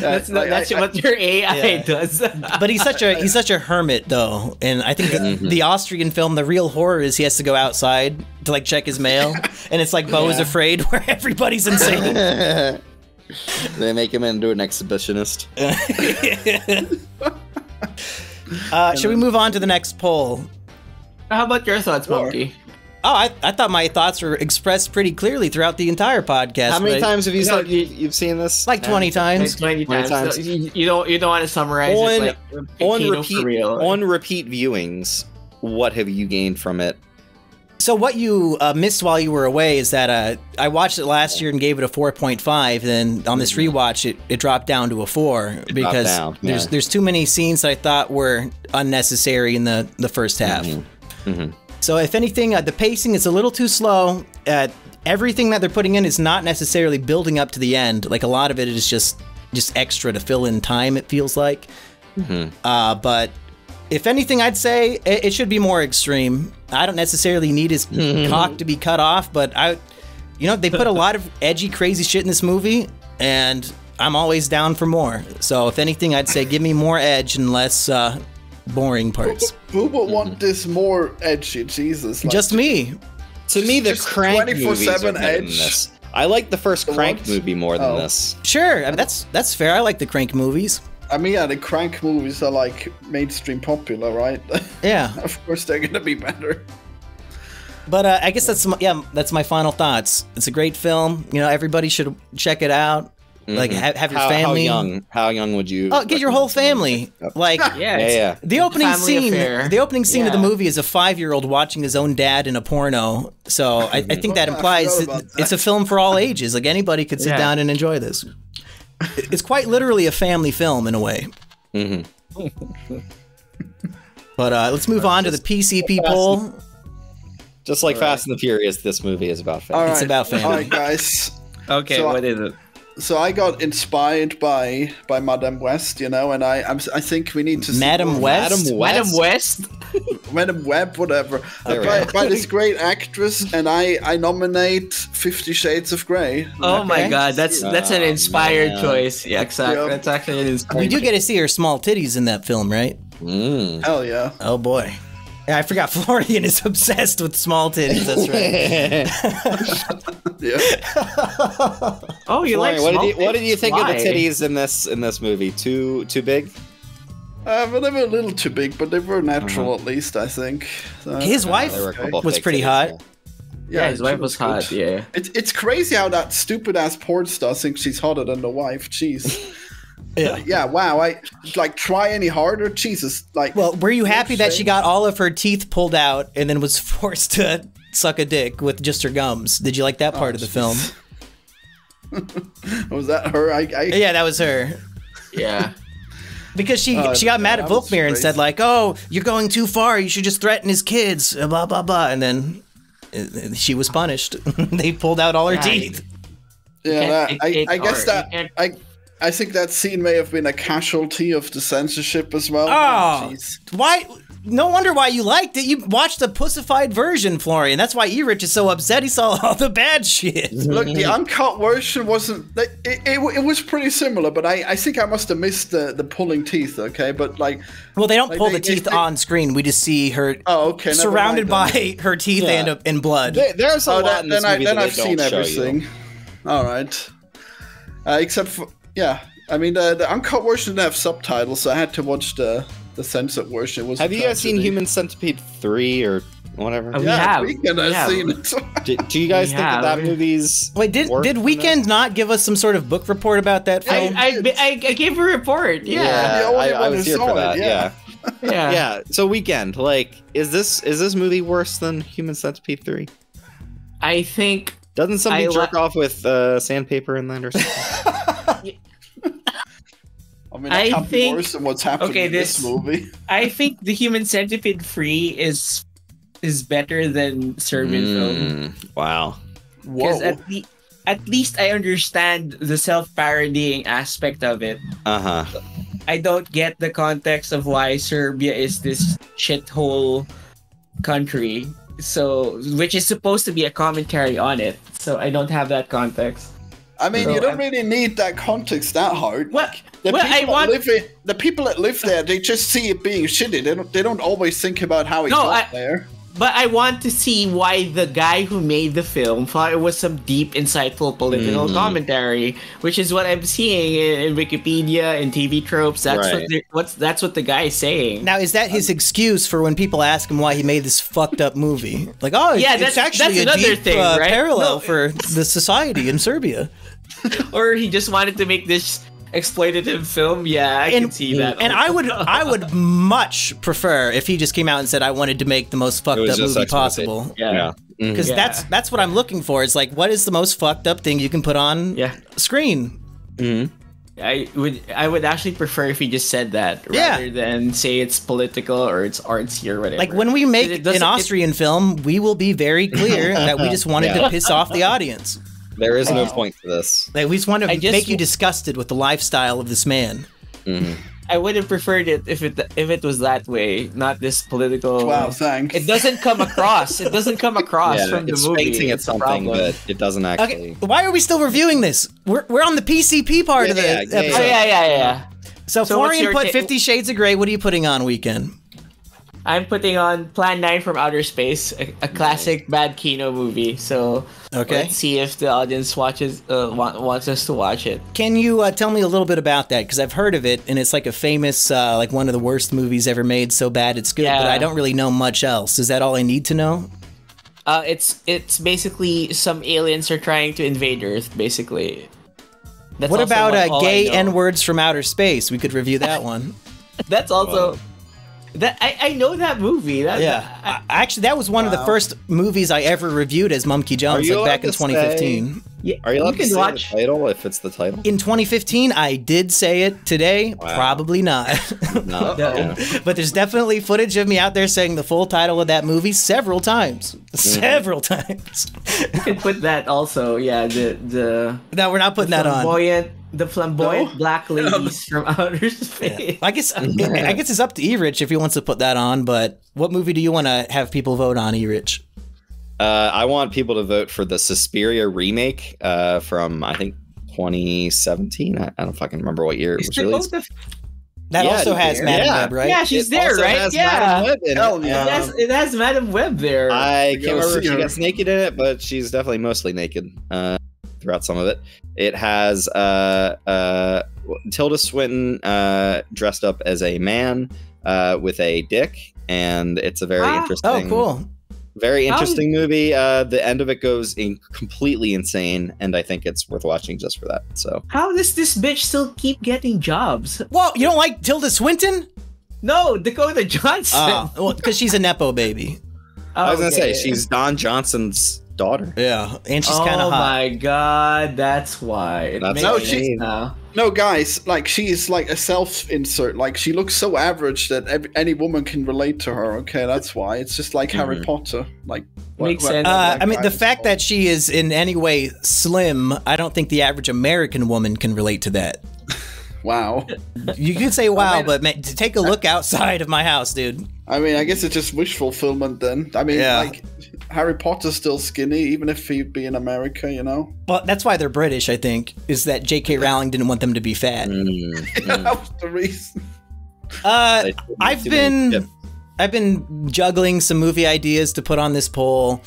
That's like, that's I, what I, your AI yeah. does. but he's such a he's such a hermit though, and I think mm -hmm. the Austrian film, the real horror is he has to go outside to like check his mail, and it's like Bo yeah. is afraid where everybody's insane they make him into an exhibitionist. uh, should we move on to the next poll? How about your thoughts, Mumkey? Oh, I, I thought my thoughts were expressed pretty clearly throughout the entire podcast. How many times have you, said you, you've seen this? Like twenty times. Like 20 times. times. So you, don't you don't want to summarize on, like on repeat on repeat viewings. What have you gained from it so what you uh, missed while you were away is that uh, I watched it last year and gave it a 4.5. Then on this mm-hmm. rewatch, it, it dropped down to a four because down, yeah. there's there's too many scenes that I thought were unnecessary in the the first half. Mm-hmm. Mm-hmm. So if anything, uh, the pacing is a little too slow. Uh, everything that they're putting in is not necessarily building up to the end. Like a lot of it is just just extra to fill in time. It feels like. Mm-hmm. Uh, but if anything, I'd say it, it, should be more extreme. I don't necessarily need his cock to be cut off, but I, you know, they put a lot of edgy, crazy shit in this movie, and I'm always down for more. So if anything, I'd say give me more edge and less uh, boring parts. Who, would want this more edgy? Jesus, like, just me. To just, me, the crank movies are better edge. this. I like the first the Crank movie more than oh. this. Sure, I mean, that's that's fair. I like the Crank movies. I mean, yeah, the crank movies are like mainstream popular, right? Yeah. of course, they're gonna be better. But uh, I guess that's my, yeah, that's my final thoughts. It's a great film. You know, everybody should check it out. Mm-hmm. Like have, have your how, family. How young? How young would you? Oh, get your whole family. Like yeah, yeah, yeah, The opening scene. Affair. The opening scene yeah. of the movie is a five-year-old watching his own dad in a porno. So I, I think that implies that it's a film for all ages. Like anybody could sit yeah. down and enjoy this it's quite literally a family film in a way. Mm-hmm. but uh, let's move on to the PCP poll. Just like Fast and the Furious, this movie is about family. It's about family. All right, guys. okay, so what I, is it? So I got inspired by by Madame West, you know, and I I'm, i think we need to Madame West, Madame West, Madame West, Madame Web, whatever, by, by, this great actress, and I I nominate Fifty Shades of Grey. Oh okay. my God, that's that's an inspired oh, choice. Yeah, exactly. Yep. That's actually an inspired. We do get to see her small titties in that film, right? Mm. Hell yeah! Oh boy. Yeah, I forgot Florian is obsessed with small titties. That's right. yeah. oh, you Florian, like what did you, what did you think Why? of the titties in this in this movie? Too too big? Uh, but they were a little too big, but they were natural uh-huh. at least, I think. So, his wife was pretty hot. Yeah, yeah, his wife was, hot. Yeah, it's it's crazy how that stupid ass porn star thinks she's hotter than the wife. Jeez. Yeah, yeah. Wow, I like try any harder. Jesus, like. Well, were you happy that she got all of her teeth pulled out and then was forced to suck a dick with just her gums? Did you like that part oh, of the film? was that her? I, I, Yeah, that was her. Yeah because she uh, she got mad at Vukmir and said like, "Oh, you're going too far. You should just threaten his kids." Blah blah blah, and then uh, she was punished. they pulled out all her teeth. Yeah, I, I, I guess that I I think that scene may have been a casualty of the censorship as well. Oh, oh why? no wonder why you liked it. You watched the pussified version, Florian. That's why Erich is so upset. He saw all the bad shit. Look, the uncut version wasn't. It, it, it, was pretty similar, but I, I think I must have missed the, the pulling teeth. Okay, but like, well, they don't like pull they, the teeth they, on screen. We just see her. Oh, okay. Surrounded by her teeth yeah. and in blood. there's a oh, lot that, in this then movie I, then I've seen everything. You. All right. Uh, except for yeah, I mean the the uncut version didn't have subtitles, so I had to watch the the censored version. It was have you guys seen Human Centipede three or whatever? Oh, we yeah, have. Weekend I've have. seen it. do, do, you guys we think have. that that movie's wait? Did did Weekend not give us some sort of book report about that film? I, I, I, I gave a report. Yeah, yeah I, I was here for that. It, yeah. yeah. yeah. yeah. So Weekend, like, is this is this movie worse than Human Centipede three? I think. Doesn't somebody jerk off with uh, sandpaper in that or something? I mean, I think, worse than what's happening okay, in this, this movie. I think the Human Centipede Free is is better than Serbian mm, film. Wow. Because at, the, at least I understand the self parodying aspect of it. Uh huh. I don't get the context of why Serbia is this shithole country. So, which is supposed to be a commentary on it. So I don't have that context. I mean, so you don't I'm, really need that context that hard. What? The well, people want... that live in, the people that live there, they just see it being shitty. They don't. They don't always think about how it no, got I, there. But I want to see why the guy who made the film thought it was some deep, insightful political mm-hmm. commentary, which is what I'm seeing in, in Wikipedia and TV tropes. That's right. what what's that's what the guy is saying. Now, is that his excuse for when people ask him why he made this fucked up movie? Like, oh, yeah, it's that's, actually that's a deep thing, uh, right? parallel no. for the society in Serbia. or he just wanted to make this exploitative film, yeah, I and, can see that. And I would, I would much prefer if he just came out and said, "I wanted to make the most fucked up movie possible." Yeah, because yeah. that's that's what I'm looking for. It's like, what is the most fucked up thing you can put on yeah. screen? Mm-hmm. I would I would actually prefer if he just said that rather yeah. than say it's political or it's artsy or whatever. Like when we make an Austrian it, film, we will be very clear that we just wanted yeah. to piss off the audience. There is no point to this. Like, we just want to I make you disgusted with the lifestyle of this man. Mm-hmm. I would have preferred it if it if it was that way, not this political. Wow, thanks. It doesn't come across. it doesn't come across yeah, from the it's movie. It's painting at something, but it doesn't actually. Okay, why are we still reviewing this? We're, we're on the PCP part yeah, of the yeah, episode. Oh, yeah, yeah, yeah. So, so Florian put Fifty Shades of Grey. What are you putting on weekend? I'm putting on Plan 9 from Outer Space, a, a classic bad Kino movie. So okay. let's see if the audience watches uh, want, wants us to watch it. Can you uh, tell me a little bit about that? Because I've heard of it, and it's like a famous, uh, like one of the worst movies ever made. So bad it's good, yeah. but I don't really know much else. Is that all I need to know? Uh, it's it's basically some aliens are trying to invade Earth, basically. That's what about uh, gay N words from outer space? We could review that one. That's also that I, I know that movie. That, yeah, I, actually, that was one wow. of the first movies I ever reviewed as Mumkey Jones, like back in 2015. Say, yeah, are you allowed you to say watch... the title if it's the title? In 2015, I did say it. Today, wow. probably not. no, no. but there's definitely footage of me out there saying the full title of that movie several times, mm. several times. you can put that also. Yeah, the the. No, we're not putting that on the flamboyant no. black ladies from outer space. Yeah. I guess I guess it's up to Erich if he wants to put that on. But what movie do you want to have people vote on, Erich? Uh, I want people to vote for the Suspiria remake uh, from I think 2017. I, I, don't fucking remember what year it was released. That yeah, also has Madame yeah. Web, right? Yeah, she's it there, right? yeah. Web in Hell it. Yeah. It has, it has Madame Web there. I can't remember if she gets naked in it, but she's definitely mostly naked. Uh, throughout some of it. It has uh, uh, Tilda Swinton uh, dressed up as a man uh, with a dick, and it's a very ah, interesting. Oh, cool! Very interesting movie. Uh, the end of it goes in completely insane, and I think it's worth watching just for that. So, how does this bitch still keep getting jobs? Well, you don't like Tilda Swinton? No, Dakota Johnson. Oh, well, because she's a nepo baby. I was gonna say she's Don Johnson's daughter. Yeah, and she's kind of oh hot. Oh my god, that's why. That's no, she. No, guys, like she's like a self-insert. Like she looks so average that every, any woman can relate to her. Okay, that's why. It's just like mm-hmm. Harry Potter. Like makes what, sense. Uh, I mean, the fact that she is in any way slim, I don't think the average American woman can relate to that. wow. You can say wow, but man, take a look outside of my house, dude. I mean, I guess it's just wish fulfillment then. I mean, yeah. like Harry Potter's still skinny, even if he'd be in America, you know. Well, that's why they're British. I think is that J.K. Rowling didn't want them to be fat. Mm, yeah, that was the reason. Uh, I've been, I've been juggling some movie ideas to put on this poll.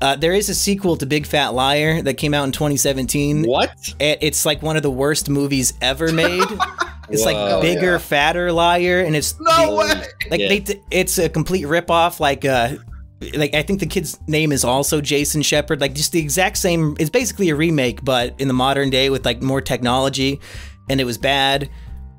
Uh, there is a sequel to Big Fat Liar that came out in 2017. What? It's like one of the worst movies ever made. It's Whoa. like bigger, yeah. fatter liar, and it's no way. Like yeah. they, it's a complete ripoff. Like, uh, like I think the kid's name is also Jason Shepherd. Like just the exact same. It's basically a remake, but in the modern day with like more technology, and it was bad.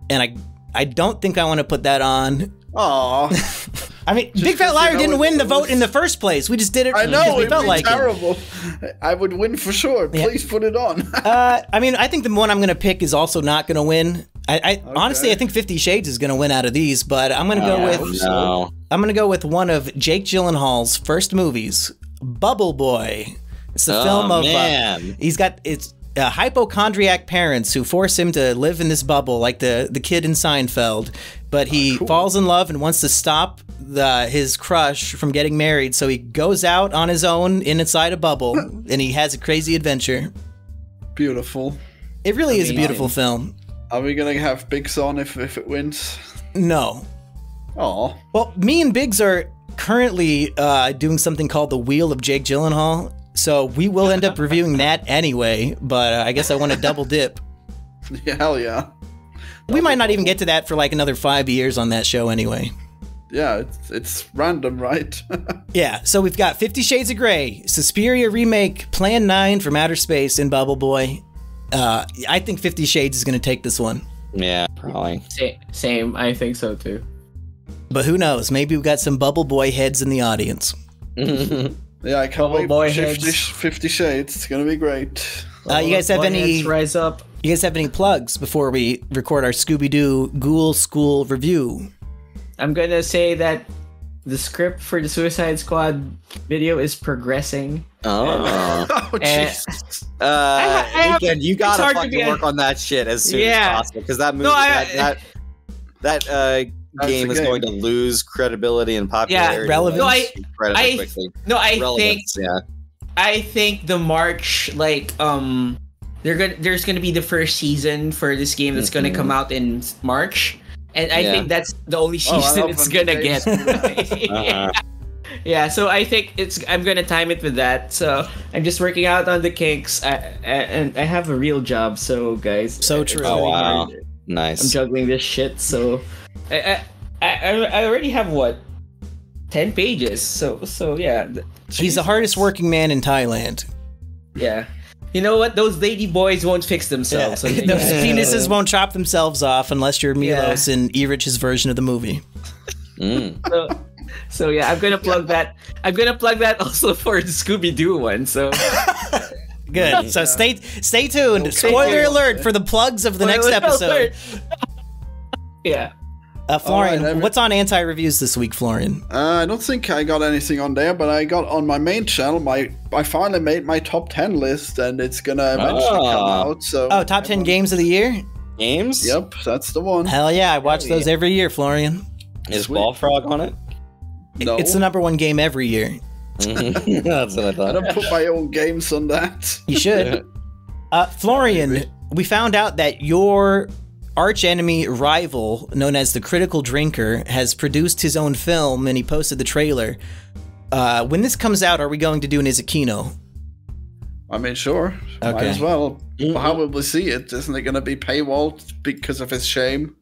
And I, I don't think I want to put that on. Aww. I mean, just Big Fat Liar didn't win the vote in the first place. We just did it. I know we felt like terrible. It. I would win for sure. Please yeah. put it on. uh, I mean, I think the one I'm going to pick is also not going to win. I, I okay. honestly, I think Fifty Shades is going to win out of these, but I'm going to go with no. I'm going to go with one of Jake Gyllenhaal's first movies, Bubble Boy. It's the oh, film of uh, he's got it's uh, hypochondriac parents who force him to live in this bubble, like the the kid in Seinfeld. But he oh, cool. falls in love and wants to stop the, his crush from getting married, so he goes out on his own in inside a bubble, and he has a crazy adventure. Beautiful. It really I is mean, a beautiful film. Are we gonna have Biggs on if if it wins? No. Oh. Well, me and Biggs are currently uh, doing something called the Wheel of Jake Gyllenhaal, so we will end up reviewing that anyway. But uh, I guess I want to double dip. Yeah, hell yeah. We might not even get to that for like another five years on that show anyway. Yeah, it's, it's random, right? yeah, so we've got Fifty Shades of Grey, Suspiria remake, Plan 9 from Outer Space, and Bubble Boy. Uh, I think Fifty Shades is going to take this one. Yeah, probably. Same, I think so too. But who knows? Maybe we've got some Bubble Boy heads in the audience. yeah, I can't Bubble wait Boy 50, 50 Shades. It's going to be great. Uh, you guys have any rise up? You guys have any plugs before we record our Scooby Doo Ghoul School review? I'm gonna say that the script for the Suicide Squad video is progressing. Oh, oh Jesus. Uh, I, I have, again, you gotta fucking work on that shit as soon yeah. as possible because that movie, no, I, that, that, that uh, game is going to lose credibility and popularity. Yeah, relevance. No, I, I, quickly. No, I relevance, think. Yeah. I think the March, like, um, they're gonna. There's gonna be the first season for this game that's mm-hmm. gonna come out in March and I yeah. think that's the only oh, season oh, it's gonna get. uh-huh. yeah. so I think it's I'm gonna time it with that. So I'm just working out on the kinks, I, I, and I have a real job. So guys, so true. Oh wow, hard. nice. I'm juggling this shit. So I I, I already have what ten pages. So so yeah. He's the hardest working man in Thailand. Yeah. You know what? Those lady boys won't fix themselves. Yeah. Those penises won't chop themselves off unless you're Milos yeah. in Erich's version of the movie. Mm. So, so, yeah, I'm gonna plug that. I'm gonna plug that also for the Scooby Doo one. So good. So stay stay tuned. Spoiler alert for the plugs of the next episode. yeah. Uh, Florian, right, what's on anti reviews this week, Florian? Uh, I don't think I got anything on there, but I got on my main channel. My I finally made my top ten list, and it's gonna eventually oh. come ah. out. So oh, top ten games of the year. Games? Yep, that's the one. Hell yeah, I watch Hell those yeah. every year, Florian. Is Sweet. Balfrog on it? No. It's the number one game every year. That's what I thought. I don't put my own games on that. You should. Uh, Florian, we found out that your arch enemy rival, known as the Critical Drinker, has produced his own film and he posted the trailer. Uh, when this comes out, are we going to do an Is It Kino? I mean, sure. Okay. Might as well. Mm-hmm. How will we see it? Isn't it going to be paywalled because of his shame?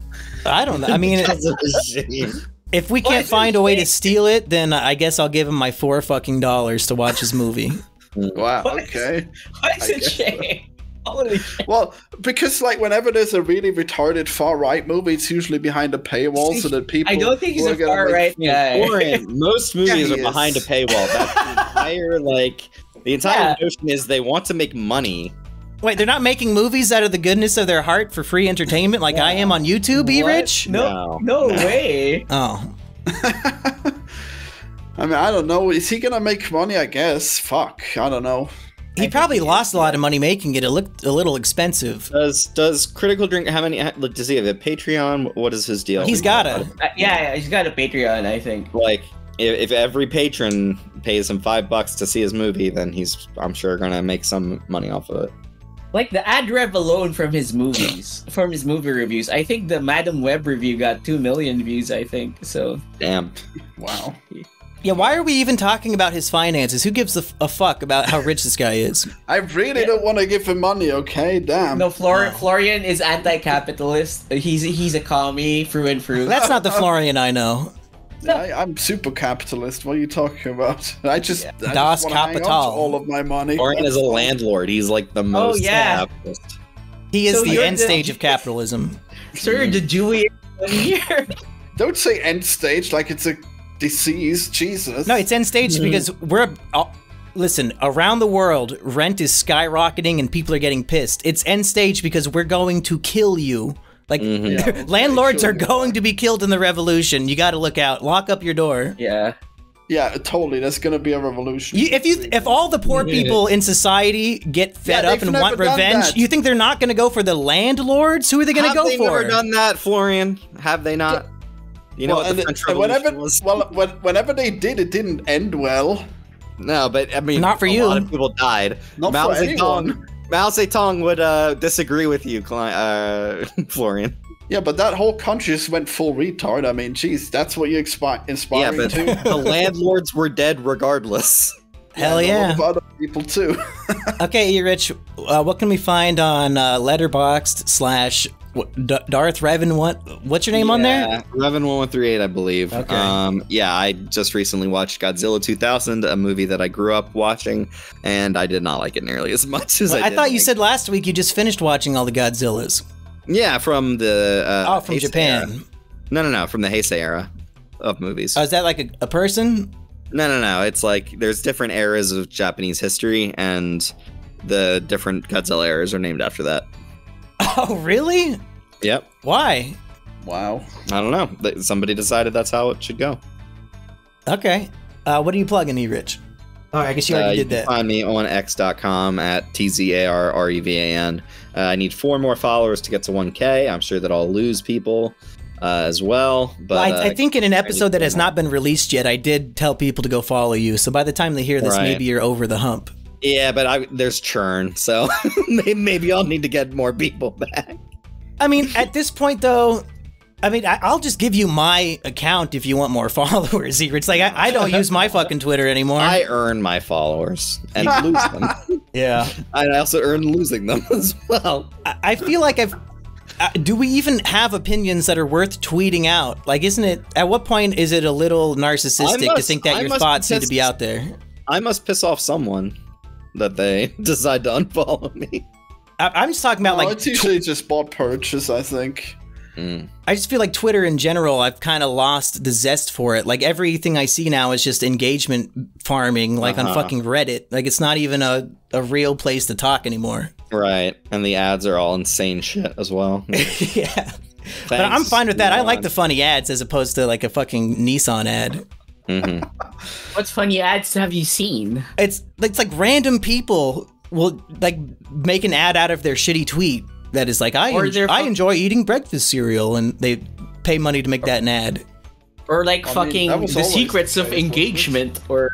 I don't know. I mean, if we can't find a way to steal it, then I guess I'll give him my four fucking dollars to watch his movie. wow. Okay. What is it shame? Holy well, because like whenever there's a really retarded far right movie, it's usually behind a paywall so that people. I don't think he's a far right guy. most movies yeah, are behind a paywall. That's the entire like the entire yeah. notion is they want to make money. Wait, they're not making movies out of the goodness of their heart for free entertainment like I am on YouTube, E Rich? No, no, no way. Oh. I mean, I don't know. Is he gonna make money? I guess. Fuck, I don't know. He probably lost a lot of money making it. It looked a little expensive. Does does Critical Drink have any? Does he have a Patreon? What is his deal? He's got a. Uh, yeah, he's got a Patreon. I think. Like, if, if every patron pays him five bucks to see his movie, then he's I'm sure gonna make some money off of it. Like the ad rev alone from his movies, from his movie reviews, I think the Madame Web review got two million views. I think so. Damn. Wow. Yeah, why are we even talking about his finances? Who gives a, a fuck about how rich this guy is? I really yeah. don't want to give him money, okay? Damn. No, Flor- oh. Florian is anti-capitalist. He's he's a commie through and through. That's not the Florian I know. No. I, am super capitalist. What are you talking about? I just, yeah. I das just Kapital. all of my money. Florian is a landlord. He's like the most. Oh yeah. Capitalist. He is so the end the, stage of capitalism. Sir, the Jewish here. Don't say end stage like it's a disease. Jesus. No, it's end stage mm-hmm. because we're. Uh, listen, around the world, rent is skyrocketing and people are getting pissed. It's end stage because we're going to kill you. Like mm-hmm. yeah, landlords are going to be killed in the revolution. You got to look out. Lock up your door. Yeah. Yeah, totally. That's gonna be a revolution. You, if you, if all the poor people in society get fed yeah, up and want revenge, you think they're not gonna go for the landlords? Who are they gonna Have go they for? Never done that, Florian? Have they not? You know well, what the French Revolution whenever, was? Well, whenever they did, it didn't end well. No, but I mean, not for a you. A lot of people died. Not Mao for anyone. Mao Zedong would uh, disagree with you, uh, Florian. Yeah, but that whole country just went full retard. I mean, geez, that's what you expi- inspire yeah, but to. the landlords were dead regardless. Hell yeah! yeah. other people too. okay, E Rich, uh, what can we find on uh, Letterboxd slash D- Darth Revan, what? What's your name yeah, on there? Revan one one three eight, I believe. Okay. Um, yeah, I just recently watched Godzilla 2000, a movie that I grew up watching, and I did not like it nearly as much as well, I. I thought like. you said last week you just finished watching all the Godzillas. Yeah, from the. Uh, oh, from Heisei Japan. Era. No, no, no, from the Heisei era of movies. Oh, is that like a, a person? No, no, no. It's like there's different eras of Japanese history, and the different Godzilla eras are named after that. Oh, really? Yep. Why? Wow. I don't know. Somebody decided that's how it should go. Okay. Uh, what are you plugging, E Rich? Oh, I guess you already uh, did you that. Find me on x.com at T Z A R R E V A N. Uh, I need four more followers to get to 1K. I'm sure that I'll lose people uh, as well. But well, I, I, uh, think in an episode that has not been released yet, I did tell people to go follow you. So by the time they hear this, right. maybe you're over the hump. Yeah, but I, there's churn, so maybe I'll need to get more people back. I mean, at this point, though, I mean, I, will just give you my account if you want more followers. It's like I, I, don't use my fucking Twitter anymore. I earn my followers and lose them. Yeah, And I also earn losing them as well. I, I feel like I've. Uh, do we even have opinions that are worth tweeting out? Like, isn't it? At what point is it a little narcissistic must, to think that I your thoughts need to be out there? I must piss off someone that they decide to unfollow me. I, am just talking about like. It's usually just bot purchase, I think. Mm. I just feel like Twitter in general, I've kind of lost the zest for it. Like everything I see now is just engagement farming, like uh-huh. on fucking Reddit. Like it's not even a, a real place to talk anymore. Right. And the ads are all insane shit as well. yeah. Thanks, but I'm fine with that. I like the funny ads as opposed to like a fucking Nissan ad. Mm-hmm. what funny ads have you seen? It's it's like random people will like make an ad out of their shitty tweet that is like I en- I enjoy eating breakfast cereal and they pay money to make that an ad. Or like I fucking mean, the secrets of engagement or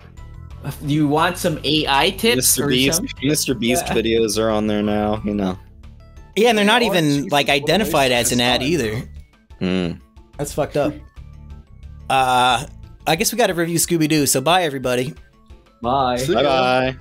you want some AI tips Mr. Beast, Mr. Beast yeah. videos are on there now, you know. Yeah, and they're not even like identified as an ad either. Hmm. That's fucked up. Uh I guess we got to review Scooby Doo, so bye everybody. Bye. Bye bye.